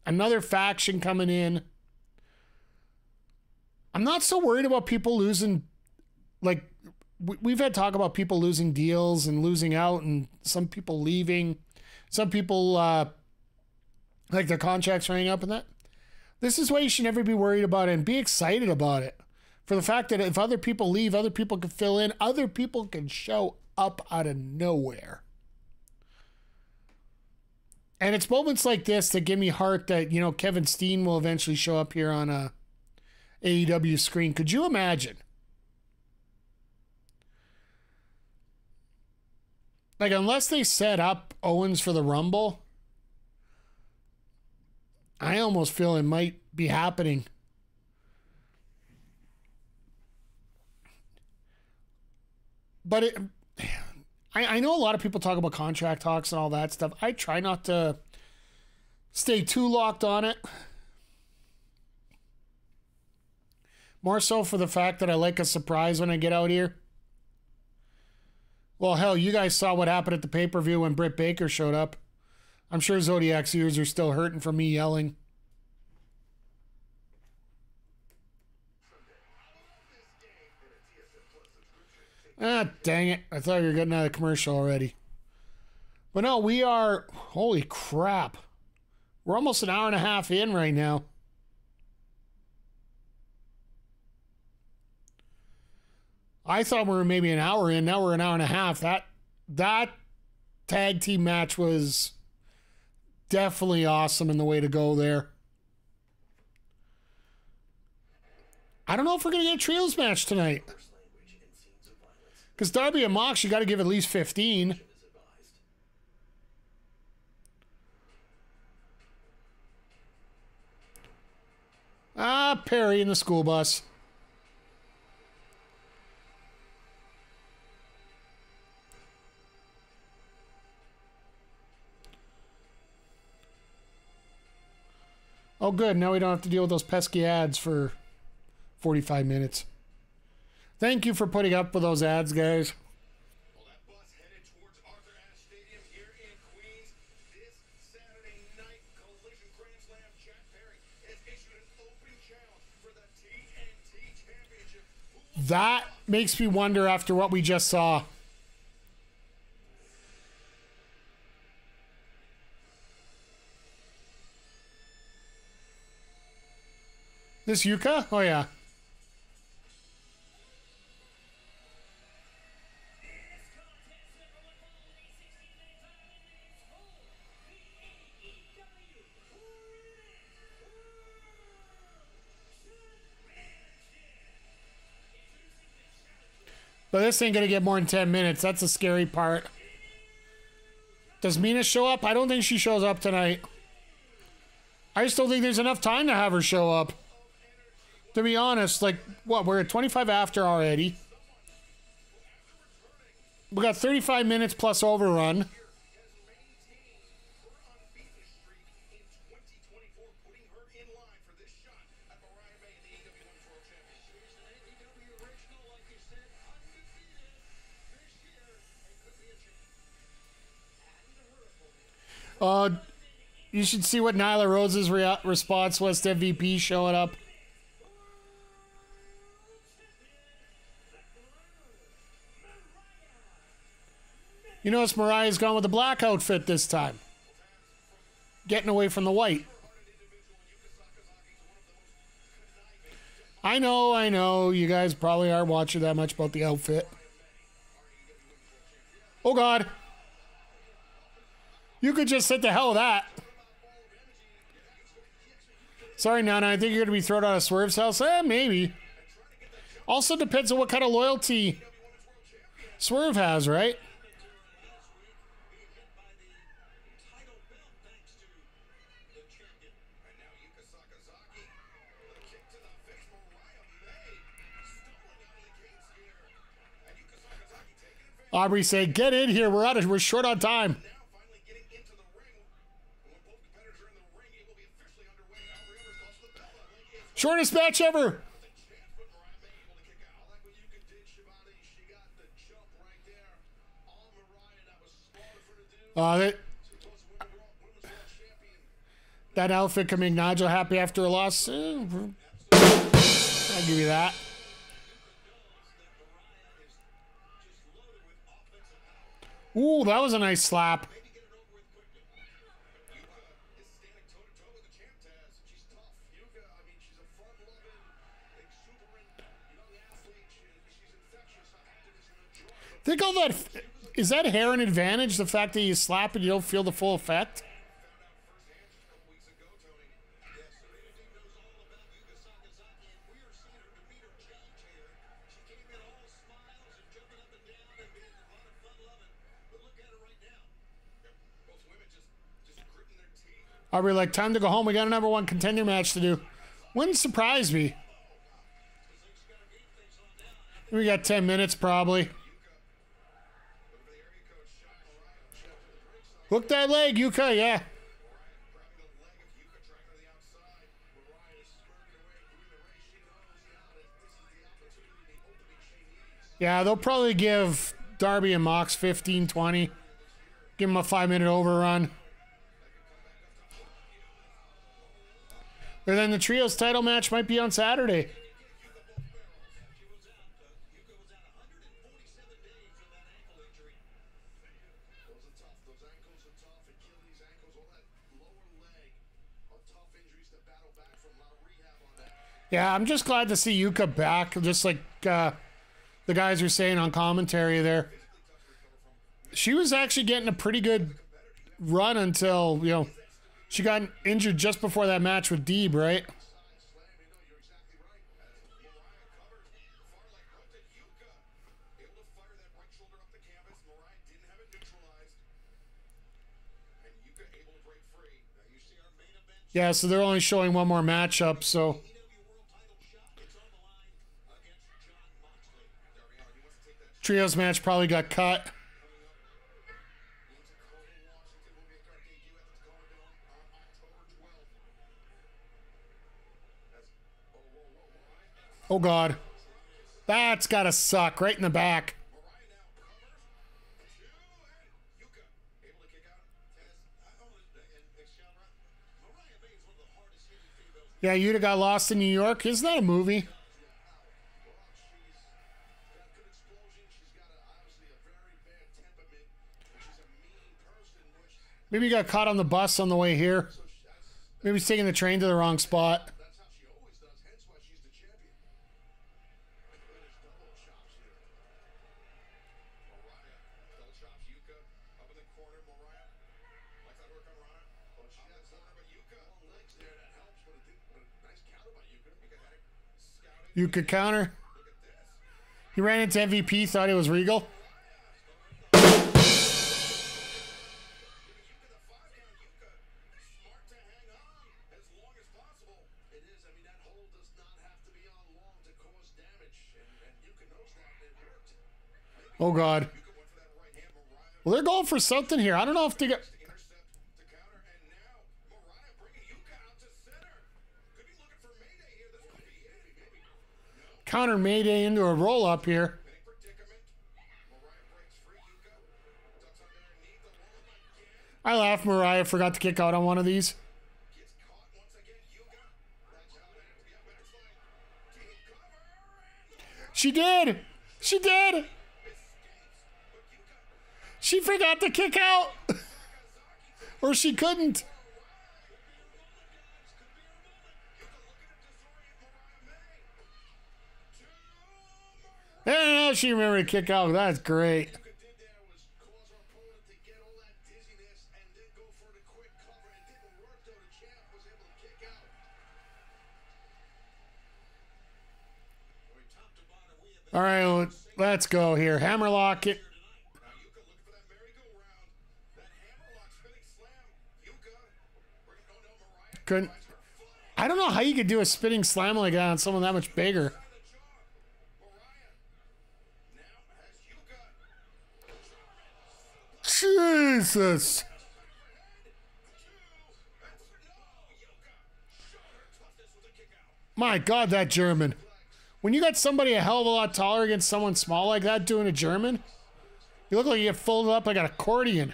another faction coming in. I'm not so worried about people losing like we- we've had talk about people losing deals and losing out and some people leaving, some people uh like their contracts running up and that. This is why you should never be worried about it and be excited about it. For the fact that if other people leave, other people can fill in, other people can show up out of nowhere. And it's moments like this that give me heart that, you know, Kevin Steen will eventually show up here on a AEW screen. Could you imagine? Like, unless they set up Owens for the Rumble, I almost feel it might be happening. But it, I, I know a lot of people talk about contract talks and all that stuff. I try not to stay too locked on it. More so for the fact that I like a surprise when I get out here. Well, hell, you guys saw what happened at the pay per view when Britt Baker showed up. I'm sure Zodiac's ears are still hurting from me yelling. Ah, dang it. I thought you were getting out of commercial already. But no, we are. Holy crap. We're almost an hour and a half in right now. I thought we were maybe an hour in. Now we're an hour and a half. That that tag team match was definitely awesome and the way to go there. I don't know if we're to get a trios match tonight. Because Darby and Mox, you got to give at least 15. Ah, Perry in the school bus. Oh, good. Now we don't have to deal with those pesky ads for 45 minutes. Thank you for putting up with those ads, guys. That bus headed towards Arthur Ashe Stadium here in Queens this Saturday night. Collision Grand Slam Jack Perry has issued an open challenge for the TNT Championship. Who That makes me wonder after what we just saw. This Yuka? Oh yeah. But this ain't gonna get more than ten minutes. That's the scary part. Does Mina show up? I don't think she shows up tonight. I just don't think there's enough time to have her show up. To be honest, like what, we're at 25 after already. We got 35 minutes plus overrun. Uh, you should see what Nyla Rose's rea- response was to MVP showing up. You notice Mariah's gone with the black outfit this time. Getting away from the white. I know, I know. You guys probably aren't watching that much about the outfit. Oh, God. You could just sit the hell with that. Sorry, Nana. I think you're going to be thrown out of Swerve's house. Eh, maybe. Also depends on what kind of loyalty Swerve has, right? Aubrey said, "Get in here. We're out of. We're short on time." Her match ever. Uh, that, that outfit can make Nigel happy after a loss. Eh, I'll give you that. Ooh, that was a nice slap. Think all that. Is that hair an advantage? The fact that you slap and you don't feel the full effect? Are we like time to go home? We got a number one contender match to do. Wouldn't surprise me. We got ten minutes probably. Opportunity, that leg, she needs. Yeah, they'll probably give Darby and Mox 15, 20. Give them a five minute overrun. And then the trios title match might be on Saturday. Yeah, I'm just glad to see Yuka back, just like uh, the guys were saying on commentary there. She was actually getting a pretty good run until, you know, She got injured just before that match with Deeb, right? Slam, you know, you're exactly right. As Mariah covered, trios match probably got cut. into Cole Washington will make our debut at the Tacoma Dome on October 12th. That's, oh, god. That's gotta suck right in the back. To. Yeah, you'd have got lost in New York. Isn't that a movie? Maybe he got caught on the bus on the way here. Maybe he's taking the train to the wrong spot. You could counter. He ran into MVP, thought the was Look Oh god. Well, they're going for something here. I don't know if they got. counter, Mayday into a roll up here. I laugh. Mariah forgot to kick out on one of these. She did! She again. She forgot to kick out. or she couldn't. Mariah May. Two. Yeah, she remembered to kick out. That's great. All right, let's go here. her opponent Couldn't. I don't know how you could do a spinning slam like that on someone that much bigger. Jesus. My God, that German. When you got somebody a hell of a lot taller against someone small like that doing a German, you look like you get folded up like an accordion.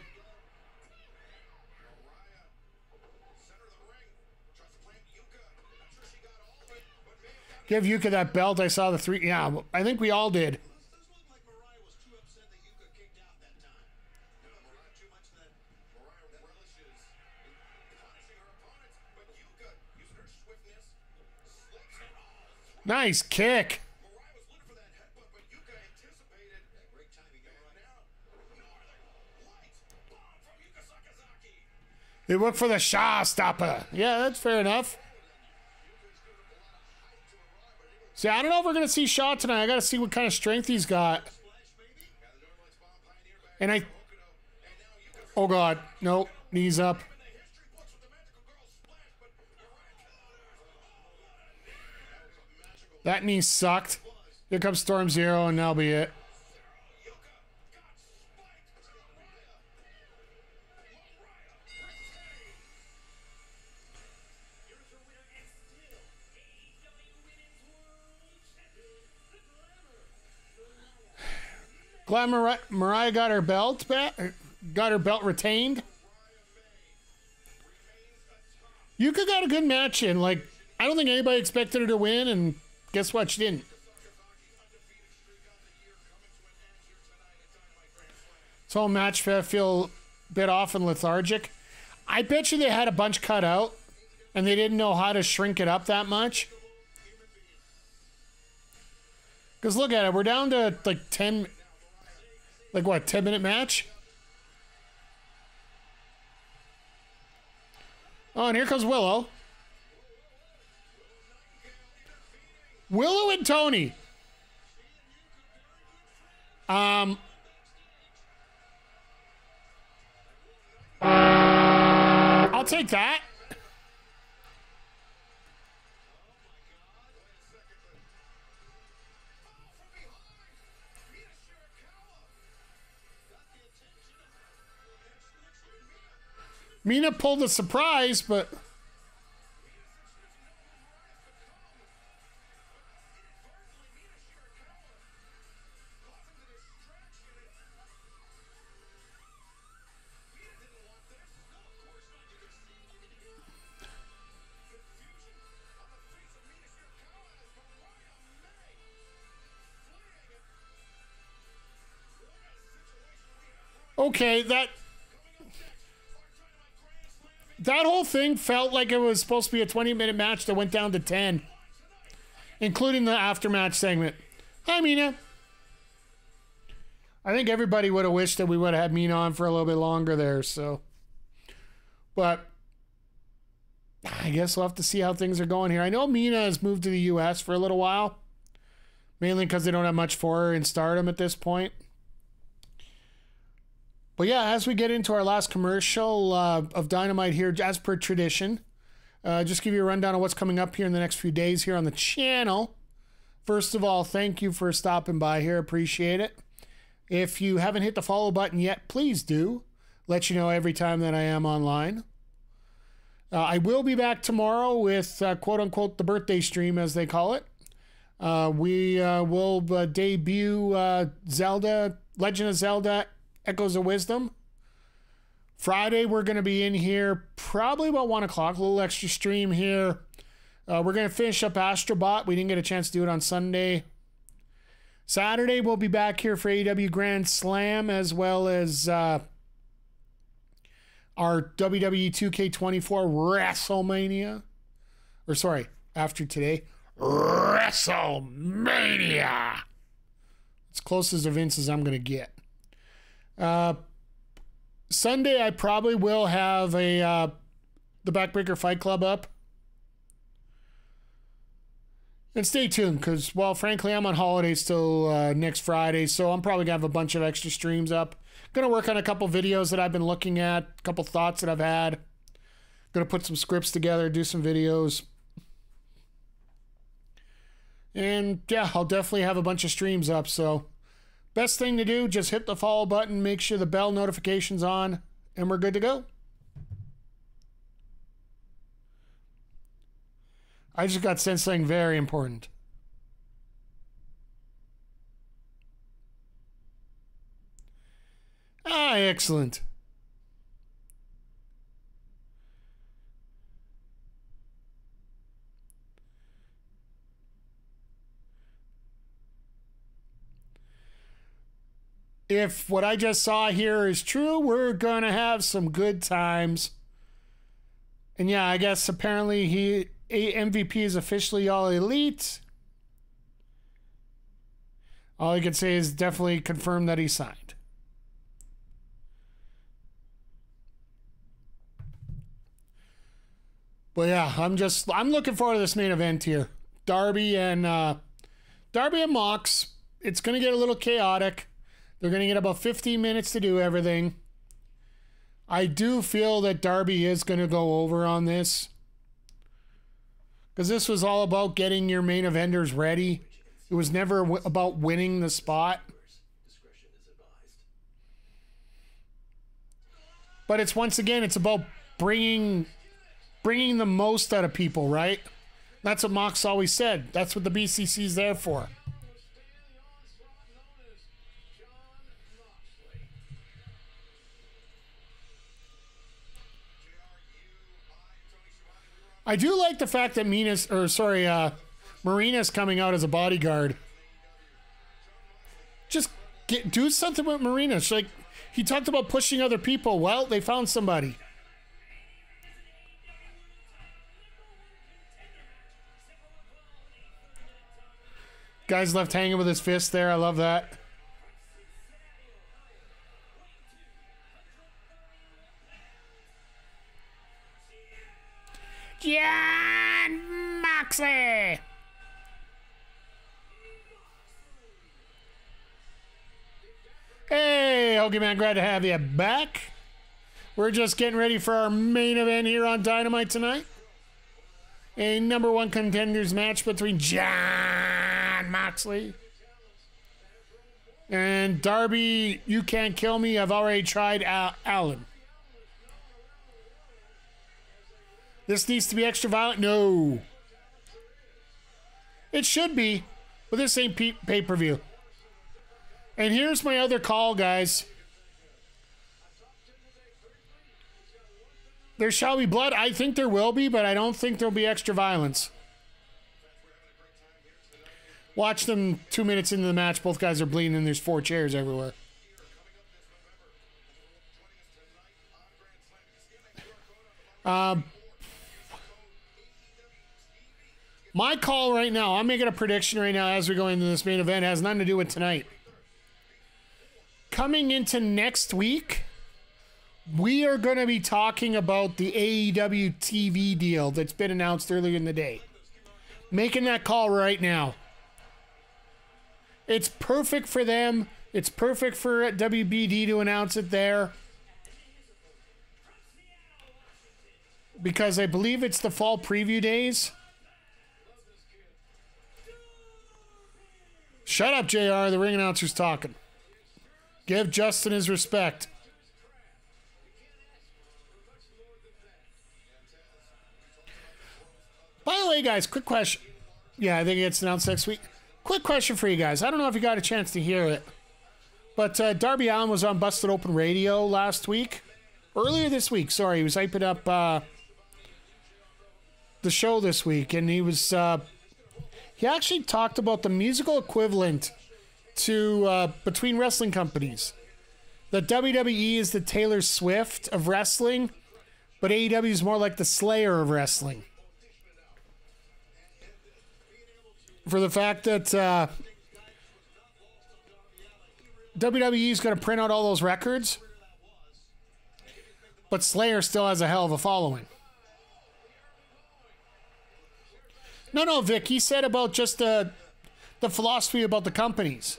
Give Yuka that belt. I saw the three. Yeah, I think we all did. Nice kick. They work for the Shaw stopper. Yeah, that's fair enough. See, I don't know if we're gonna see Shaw tonight. I gotta see what kind of strength he's got. And I. Oh God, no, knees up. That knee sucked. Here comes Storm Zero, and that'll be it. Glad Mariah, Mariah got her belt back, got her belt retained. Yuka got a good match in. Like, I don't think anybody expected her to win, and guess what? She didn't. This whole match feel a bit off and lethargic. I bet you they had a bunch cut out, and they didn't know how to shrink it up that much. Because look at it, we're down to like 10, like what, 10 minute match? Oh, and here comes Willow. Willow and Tony. Um. I'll take that. Mina pulled a surprise, but okay, that that whole thing felt like it was supposed to be a 20 minute match that went down to 10, including the aftermatch segment. Hi, Mina. I think everybody would have wished that we would have had Mina on for a little bit longer there. So, but I guess we'll have to see how things are going here. I know Mina has moved to the U.S. for a little while, mainly because they don't have much for her in Stardom at this point. But yeah, as we get into our last commercial uh, of Dynamite here, as per tradition, uh, just give you a rundown of what's coming up here in the next few days here on the channel. First of all, thank you for stopping by here. Appreciate it. If you haven't hit the follow button yet, please do. Let you know every time that I am online. Uh, I will be back tomorrow with uh, quote unquote the birthday stream, as they call it. Uh, we uh, will debut Zelda, Legend of Zelda Echoes of Wisdom. Friday, we're going to be in here probably about 1 o'clock, a little extra stream here. Uh, we're going to finish up Astro Bot. We didn't get a chance to do it on Sunday. Saturday, we'll be back here for AEW Grand Slam as well as uh, our WWE 2K24 WrestleMania. Or, sorry, after today, WrestleMania. It's close as to Vince as I'm going to get. Uh, Sunday, I probably will have a uh, the Backbreaker Fight Club up. And stay tuned, because, well, frankly, I'm on holiday still uh, next Friday, so I'm probably going to have a bunch of extra streams up. Going to work on a couple videos that I've been looking at, a couple thoughts that I've had. Going to put some scripts together, do some videos. And, yeah, I'll definitely have a bunch of streams up, so Best thing to do, just hit the follow button, make sure the bell notification's on, and we're good to go. I just got sent something very important. Ah, excellent. If what I just saw here is true, we're going to have some good times. And yeah, I guess apparently he MVP is officially all elite. All I can say is definitely confirm that he signed. But yeah, I'm just I'm looking forward to this main event here. Darby and uh Darby and Mox. It's gonna get a little chaotic. They're going to get about 15 minutes to do everything. I do feel that Darby is going to go over on this. Because this was all about getting your main eventers ready. It was never about winning the spot. But it's once again, it's about bringing bringing the most out of people, right? That's what Mox always said. That's what the BCC is there for. I do like the fact that Mina's, or sorry, uh, Marina's coming out as a bodyguard. Just get do something with Marina. She's like he talked about pushing other people. Well, they found somebody. Guy's left hanging with his fist there. I love that. Jon Moxley. Hey, Hoagie Man, glad to have you back. We're just getting ready for our main event here on Dynamite tonight. A number one contenders match between Jon Moxley and Darby. You can't kill me. I've already tried Al- Allin. This needs to be extra violent. No, it should be, but this ain't pay per view. And here's my other call, guys. There shall be blood. I think there will be, but I don't think there'll be extra violence. Watch them two minutes into the match. Both guys are bleeding, and there's four chairs everywhere. Um, my call right now, I'm making a prediction right now as we go into this main event, it has nothing to do with tonight. Coming into next week, we are going to be talking about the AEW TV deal that's been announced earlier in the day. Making that call right now. It's perfect for them. It's perfect for WBD to announce it there. Because I believe it's the fall preview days. Shut up, JR. The ring announcer's talking. Give Justin his respect. By the way, guys, quick question. Yeah, I think it's announced next week. Quick question for you guys. I don't know if you got a chance to hear it, but uh, Darby Allin was on Busted Open Radio last week. Earlier this week, sorry, he was hyping up uh, the show this week, and he was uh, he actually talked about the musical equivalent to uh, between wrestling companies. The WWE is the Taylor Swift of wrestling, but AEW is more like the Slayer of wrestling. For the fact that uh, WWE is going to print out all those records, but Slayer still has a hell of a following. No, no, Vic. He said about just the the philosophy about the companies.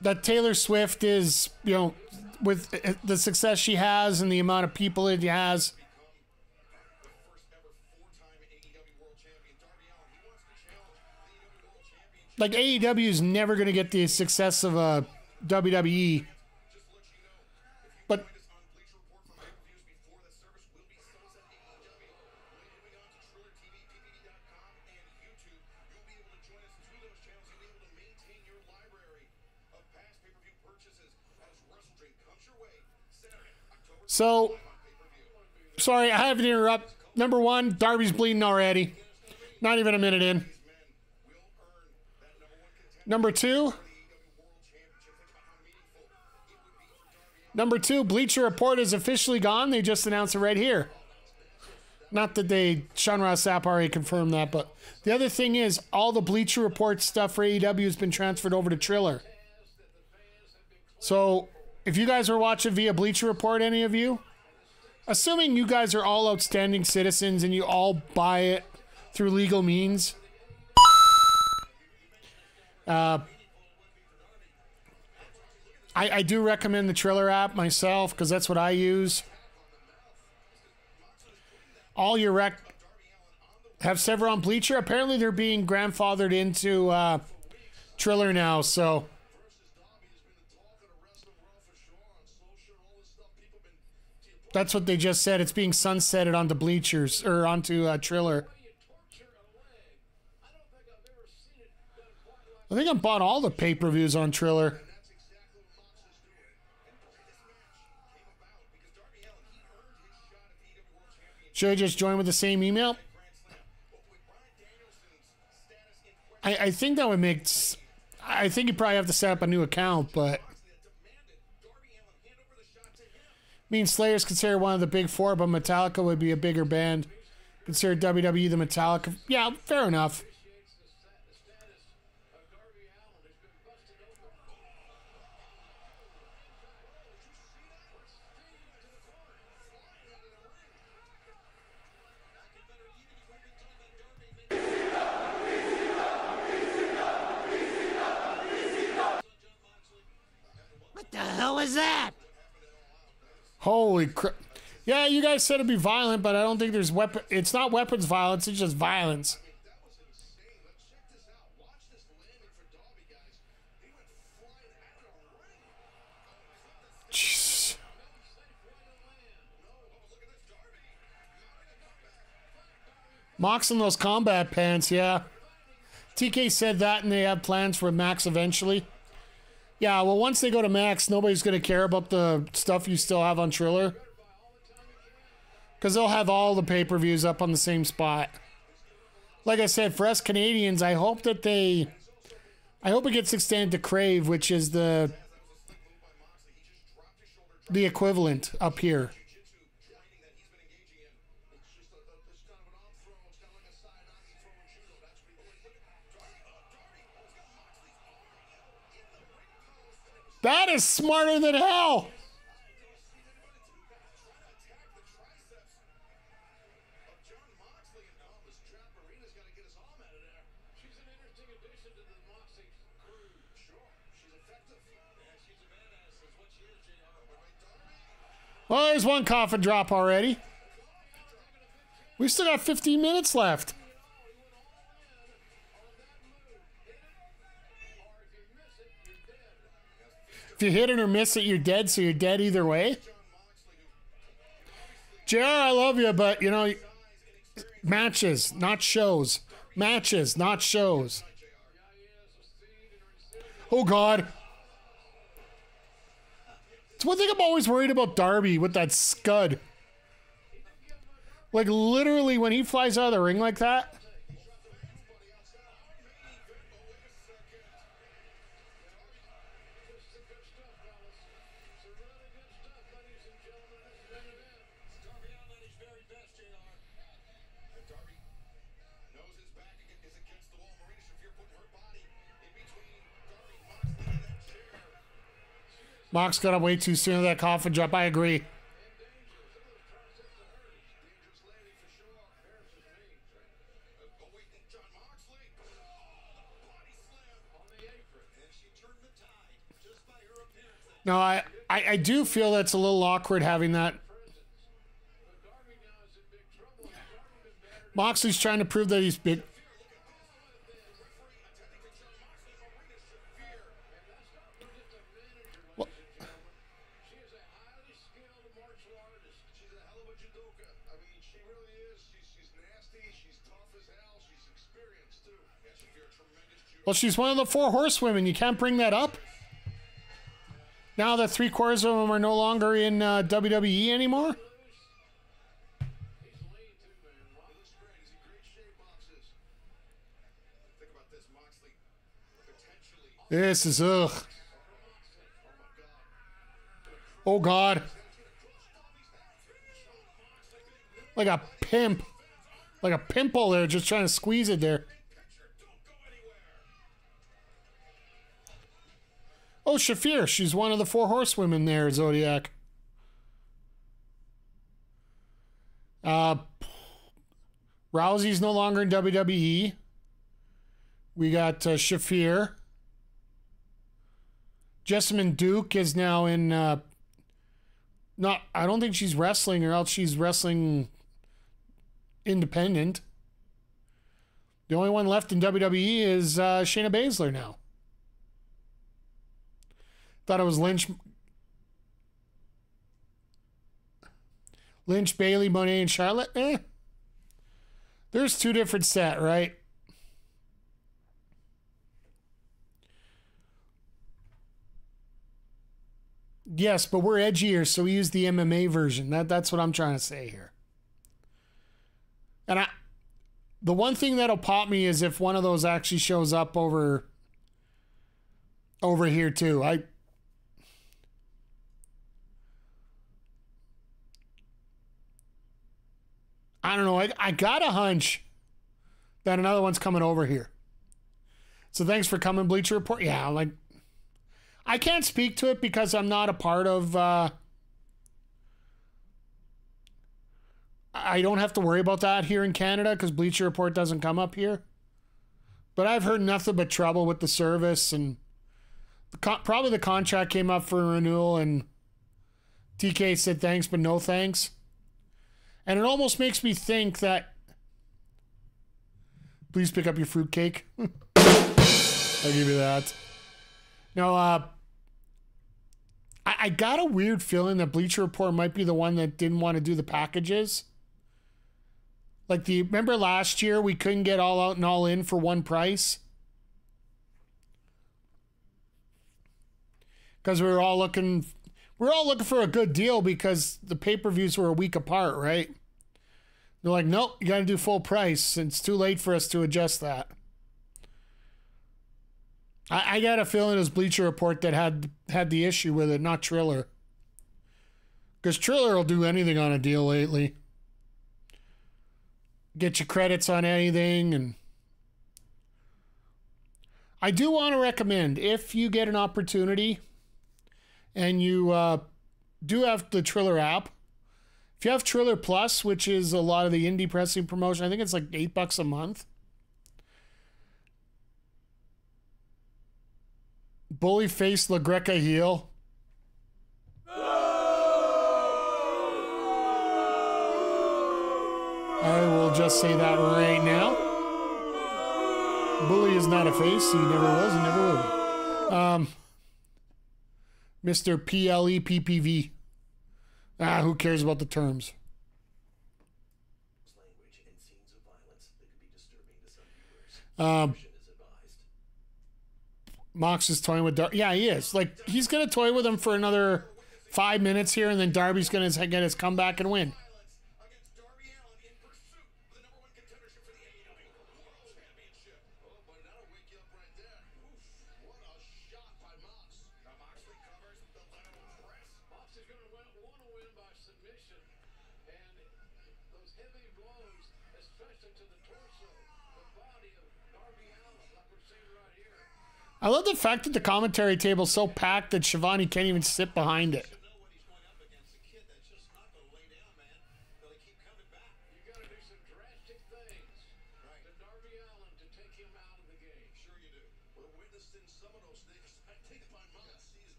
That Taylor Swift is, you know, with eh, the success she has and the amount of people it has. Like AEW is never going to get the success of uh, a WWE. So, sorry, I have to interrupt. Number one, Darby's bleeding already. Not even a minute in. Number two, number two, Bleacher Report is officially gone. They just announced it right here. Not that they, Sean Ross Sapp already confirmed that, but the other thing is, all the Bleacher Report stuff for AEW has been transferred over to Triller. So if you guys are watching via Bleacher Report, any of you, assuming you guys are all outstanding citizens and you all buy it through legal means, uh, I, I do recommend the Triller app myself because that's what I use. All your rec have Sever on Bleacher. Apparently, they're being grandfathered into uh, Triller now, so. That's what they just said. It's being sunsetted onto bleachers or onto uh, Triller. I think I bought all the pay per views on Triller. Should I just join with the same email? I, I think that would make. I think you probably have to set up a new account, but. I mean, Slayer's considered one of the big four, but Metallica would be a bigger band. Considered WWE the Metallica. Yeah, fair enough. What the hell is that? Holy crap. Yeah, you guys said it'd be violent, but I don't think there's weapon. It's not weapons violence. It's just violence. Jesus. Mox in those combat pants, yeah. TK said that, and they have plans for Max eventually. Yeah, well, once they go to Max, nobody's going to care about the stuff you still have on Triller. Because they'll have all the pay per views up on the same spot. Like I said, for us Canadians, I hope that they. I hope it gets extended to Crave, which is the. The equivalent up here. Is, smarter than hell. Well, there's one coffin drop already. We still got 15 minutes left. If you hit it or miss it, you're dead, so you're dead either way. JR, I love you, but you know, matches, not shows. Matches, not shows. Oh, God. It's one thing I'm always worried about Darby with that scud. Like literally when he flies out of the ring like that. Mox got up way too soon with that coffin drop. I agree. No, I, I, I do feel that's a little awkward having that. Moxley's trying to prove that he's big. Well, she's one of the four horsewomen. You can't bring that up. Now that three quarters of them are no longer in uh, WWE anymore. This, is ugh. Oh God. Like a pimp. Like a pimple there, just trying to squeeze it there. Oh, Shafir. She's one of the four horsewomen there, Zodiac. Uh, Rousey's no longer in WWE. We got uh, Shafir. Jessamyn Duke is now in. Uh, not, I don't think she's wrestling, or else she's wrestling independent. The only one left in WWE is uh, Shayna Baszler now. Thought it was Lynch. Lynch, Bayley, Moné, and Charlotte. Eh. There's two different set, right? Yes, but we're edgier, so we use the MMA version. That that's what I'm trying to say here. And I the one thing that'll pop me is if one of those actually shows up over over here too. I I don't know. I, I got a hunch that another one's coming over here. So thanks for coming, Bleacher Report. Yeah, like I can't speak to it because I'm not a part of. Uh, I don't have to worry about that here in Canada because Bleacher Report doesn't come up here. But I've heard nothing but trouble with the service and co- probably the contract came up for renewal, and TK said thanks, but no thanks. And it almost makes me think that. Please pick up your fruitcake. I'll give you that. Now, uh, I, I got a weird feeling that Bleacher Report might be the one that didn't want to do the packages. Like the remember last year we couldn't get all out and all in for one price. Because we were all looking we are all looking for a good deal because the pay-per-views were a week apart, right? They're like, nope, you gotta do full price. It's too late for us to adjust that. I, I got a feeling it was Bleacher Report that had had the issue with it, not Triller. Because Triller will do anything on a deal lately. Get your credits on anything and I do want to recommend if you get an opportunity and you uh, do have the Triller app. If you have Triller Plus, which is a lot of the indie pressing promotion, I think it's like eight bucks a month. Bully face LaGreca heel. I will just say that right now. Bully is not a face. He never was and never will be. Um, Mr. PLEPPV. Ah, who cares about the terms? to. Um. Mox is toying with Dar- Yeah, he is. Like he's gonna toy with him for another five minutes here, and then Darby's gonna get his comeback and win.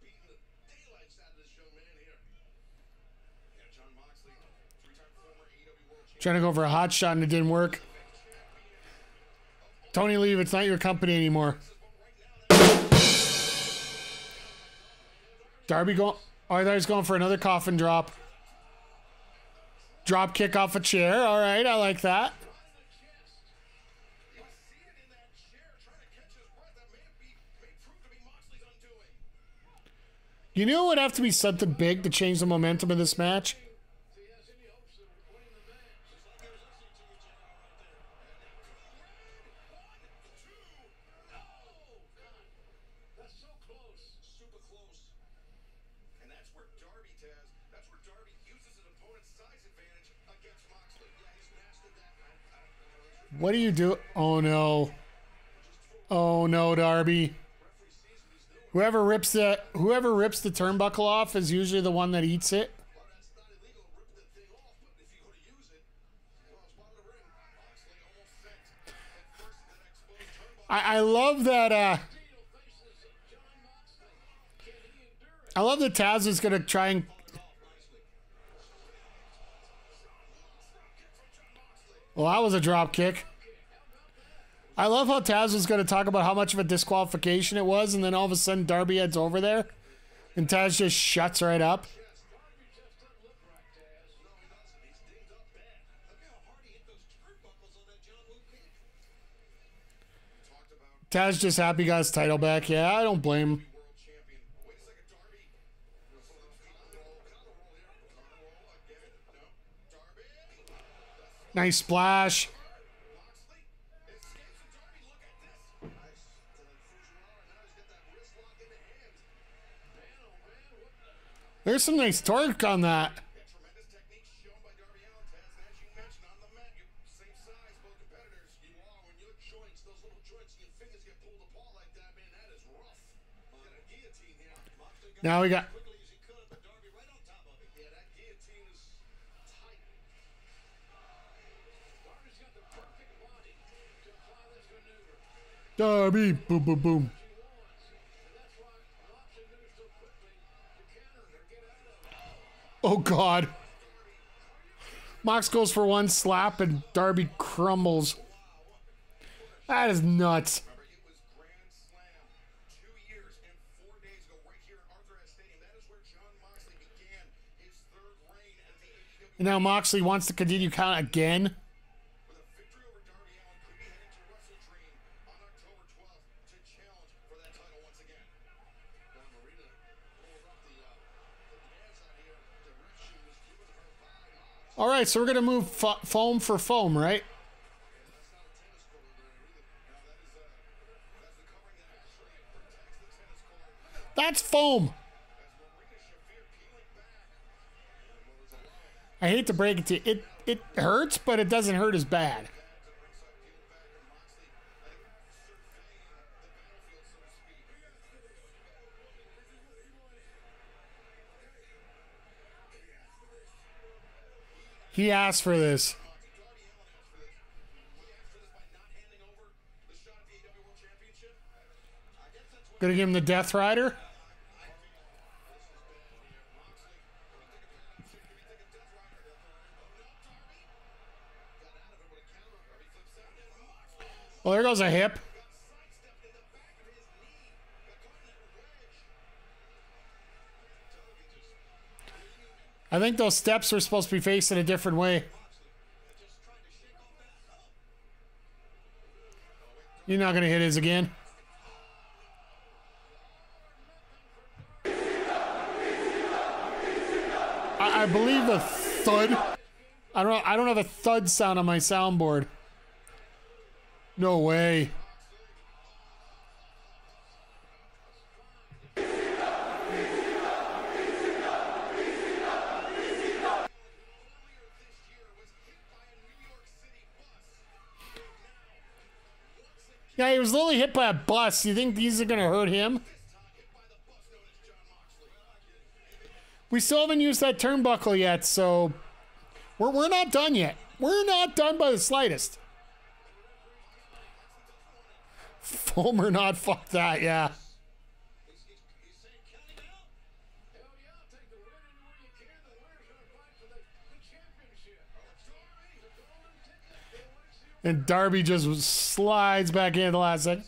Beating the daylights out of this young man here. Yeah, Jon Moxley, three-time former AEW World Champion. Trying to go for a hot shot and it didn't work. Tony, leave. It's not your company anymore. Darby going. Oh, I thought he was going for another coffin drop. Drop kick off a chair. All right, I like that. He's. You knew it would have to be something big to change the momentum of this match. What do you do? Oh no. Oh no, Darby. Whoever rips the whoever rips the turnbuckle off is usually the one that eats it. I, I love that uh? I love that Taz is gonna try and Well, that was a drop kick. I love how Taz was going to talk about how much of a disqualification it was, and then all of a sudden Darby heads over there, and Taz just shuts right up. Taz. Just happy got his title back. Yeah, I don't blame him. world champion. At some nice torque on that. Now we got quickly as he could, Oh God. Mox goes for one slap and Darby crumbles. That is nuts. And now Moxley wants to continue count again. All right, so we're gonna move fo- foam for foam, right? That's foam. I hate to break it to you. It it hurts, but it doesn't hurt as bad. He asked for this. Gonna give him the Death Rider. Well, there goes a hip. I think those steps were supposed to be facing a different way. You're not gonna hit his again. I, I believe a thud. I don't. I don't have a thud sound on my soundboard. No way. Yeah, he was literally hit by a bus. You think these are gonna hurt him? We still haven't used that turnbuckle yet, so we're, we're not done yet. We're not done by the slightest. Foam or not, fuck that, yeah, And Darby just slides back in the last second.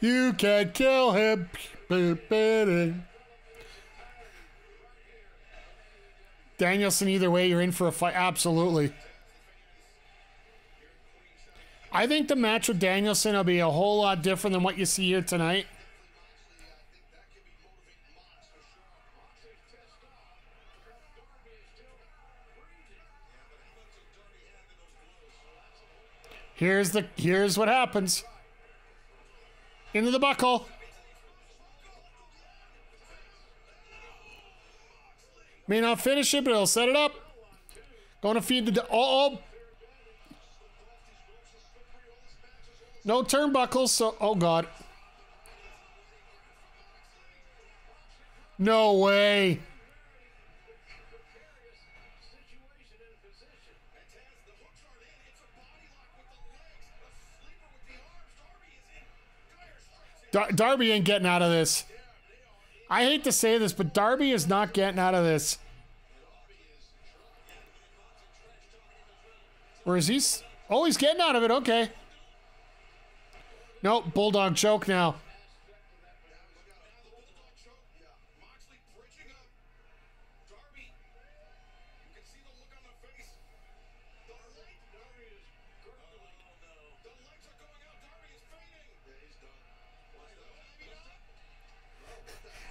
You can kill him. Danielson, either way, you're in for a fight. Absolutely. I think the match with Danielson will be a whole lot different than what you see here tonight. Here's the here's what happens. Into the buckle. May not finish it, but it'll set it up. Going to feed the. Oh, oh. No turnbuckles, so. Oh, God. No way. Dar- Darby ain't getting out of this. I hate to say this, but Darby is not getting out of this. Or is he? Oh, he's getting out of it. Okay. Nope, bulldog choke now.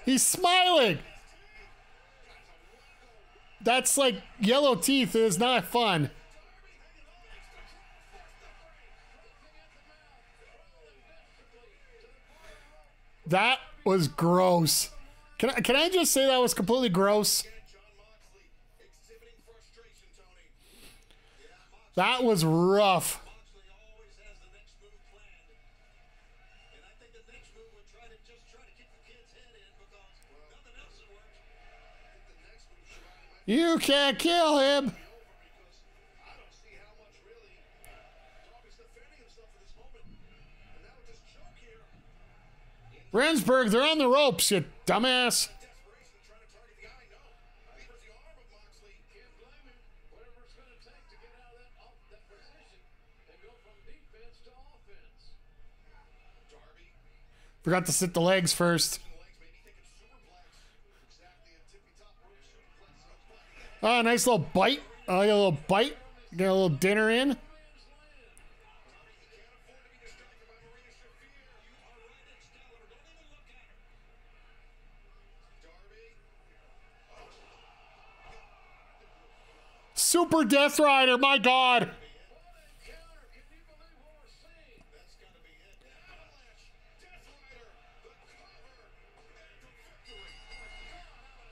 He's smiling. That's like yellow teeth. is not fun. That was gross. Can I, can I just say that was completely gross? That was rough. You can't kill the legs first. the legs, maybe thinking superplex. Exactly a tippy top rope superplex. No, Oh, nice little bite. Oh, a little bite. Get a little dinner in. The Death Rider, my God.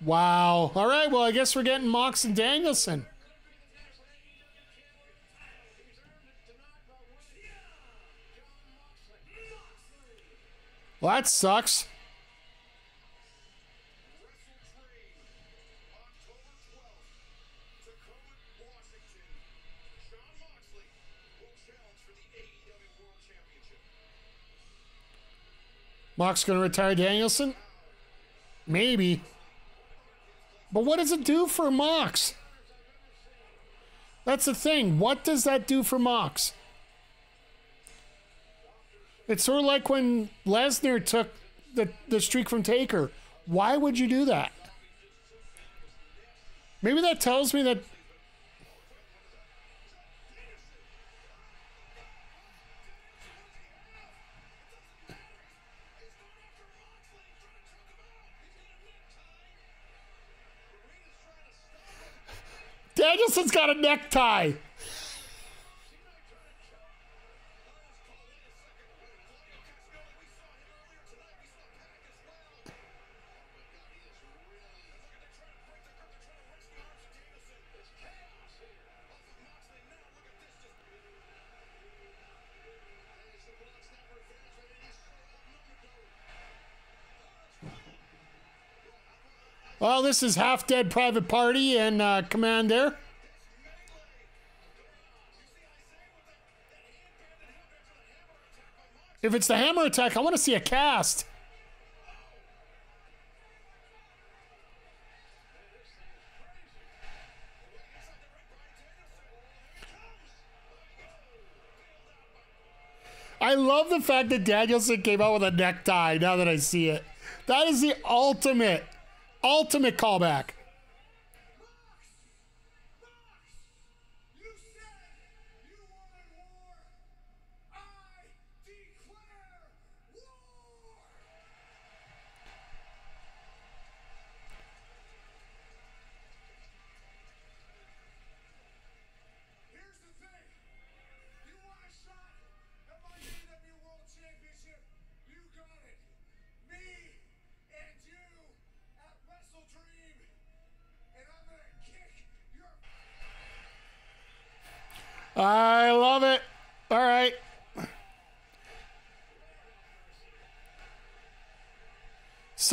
Wow. All right, well, I guess we're getting Mox and Danielson. Well, that sucks. Mox going to retire Danielson? Maybe. But what does it do for Mox? That's the thing. What does that do for Mox? It's sort of like when Lesnar took the, the streak from Taker. Why would you do that? Maybe that tells me that Danielson's got a necktie. Well, this is Half Dead Private Party and uh, Commander. If it's the hammer attack, I want to see a cast. I love the fact that Danielson came out with a necktie now that I see it. That is the ultimate, ultimate callback.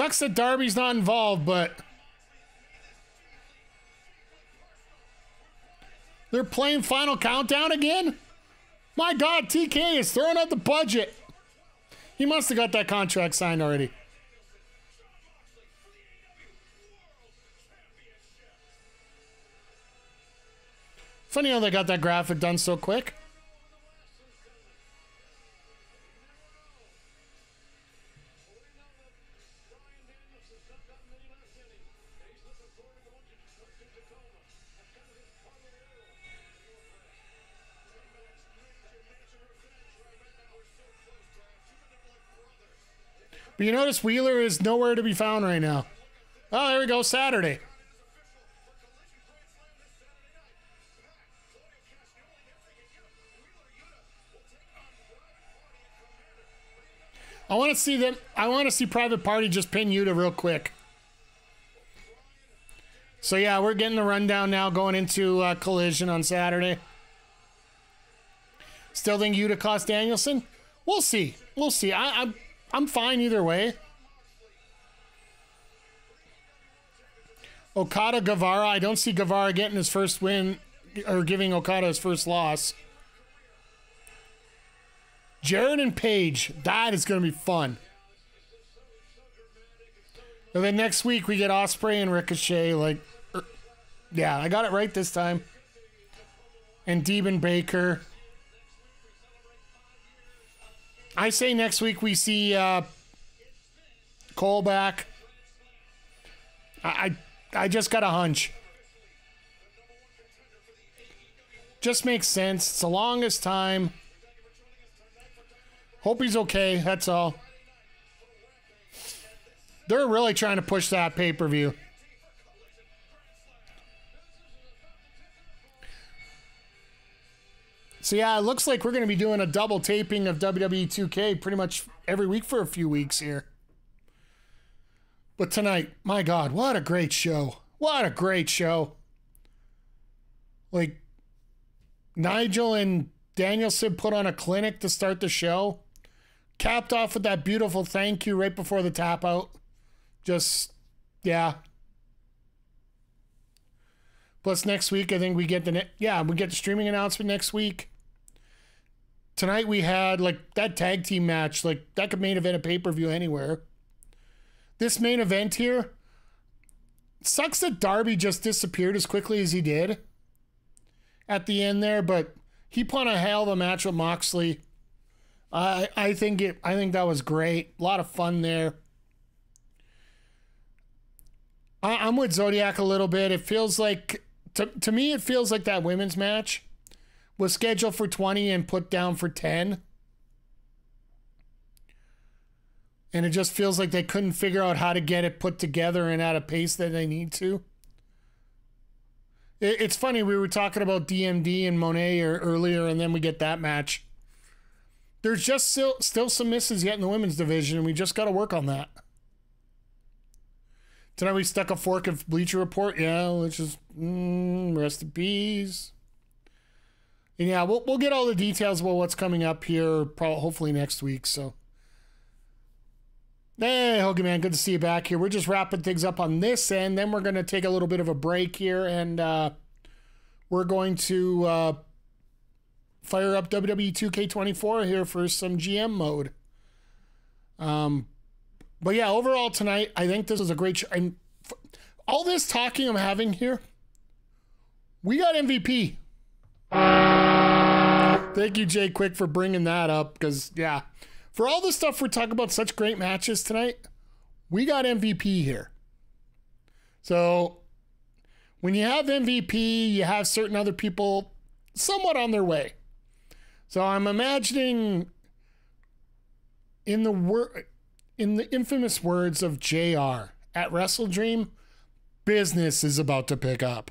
Sucks that Darby's not involved, but they're playing Final Countdown again? My God, TK is throwing out the budget. He must have got that contract signed already. Funny how they got that graphic done so quick. But you notice Wheeler is nowhere to be found right now. Oh, there we go, Saturday. I want to see them. I want to see Private Party just pin Yuta real quick. So yeah, we're getting the rundown now, going into uh, Collision on Saturday. Still think Yuta cost Danielson? We'll see. We'll see. I, I'm I'm fine either way. Okada Guevara. I don't see Guevara getting his first win or giving Okada his first loss. Jared and Paige. That is going to be fun. And then next week we get Ospreay and Ricochet. Like, er, yeah, I got it right this time. And Demon Baker. I say next week we see uh, Cole back. I, I I just got a hunch. Just makes sense. It's the longest time. Hope he's okay. That's all. They're really trying to push that pay per view. So yeah, it looks like we're going to be doing a double taping of WWE 2K pretty much every week for a few weeks here. But tonight, my God, what a great show. What a great show. Like, Nigel and Danielson put on a clinic to start the show. Capped off with that beautiful thank you right before the tap out. Just, yeah. Plus, next week, I think we get the, yeah, we get the streaming announcement next week. Tonight, we had, like, that tag team match. Like, that could main event a pay per view anywhere this main event here sucks that Darby just disappeared as quickly as he did at the end there, but he put on a hell of a match with Moxley. I I think it I think that was great. A lot of fun there. I, I'm with Zodiac a little bit. It feels like to, to me it feels like that women's match was scheduled for 20 and put down for 10. and it just feels like they couldn't figure out how to get it put together and at a pace that they need to. It's funny we were talking about DMD and Moné earlier, and then we get that match. There's just still still some misses yet in the women's division, and we just got to work on that. Tonight we stuck a fork of Bleacher Report, yeah, which is mm, rest in peace. And yeah, we'll we'll get all the details about what's coming up here, probably hopefully next week. So. Hey, Hogan Man, good to see you back here. We're just wrapping things up on this end. Then we're going to take a little bit of a break here and uh, we're going to uh, fire up WWE 2K24 here for some GM mode. Um, but yeah, overall tonight, I think this is a great. And all this talking I'm having here, we got MVP. Thank you, Jay Quick, for bringing that up because, yeah for all the stuff we're talking about, such great matches tonight, we got MVP here. So when you have MVP, you have certain other people somewhat on their way. So I'm imagining in the word in the infamous words of JR at Wrestledream, business is about to pick up.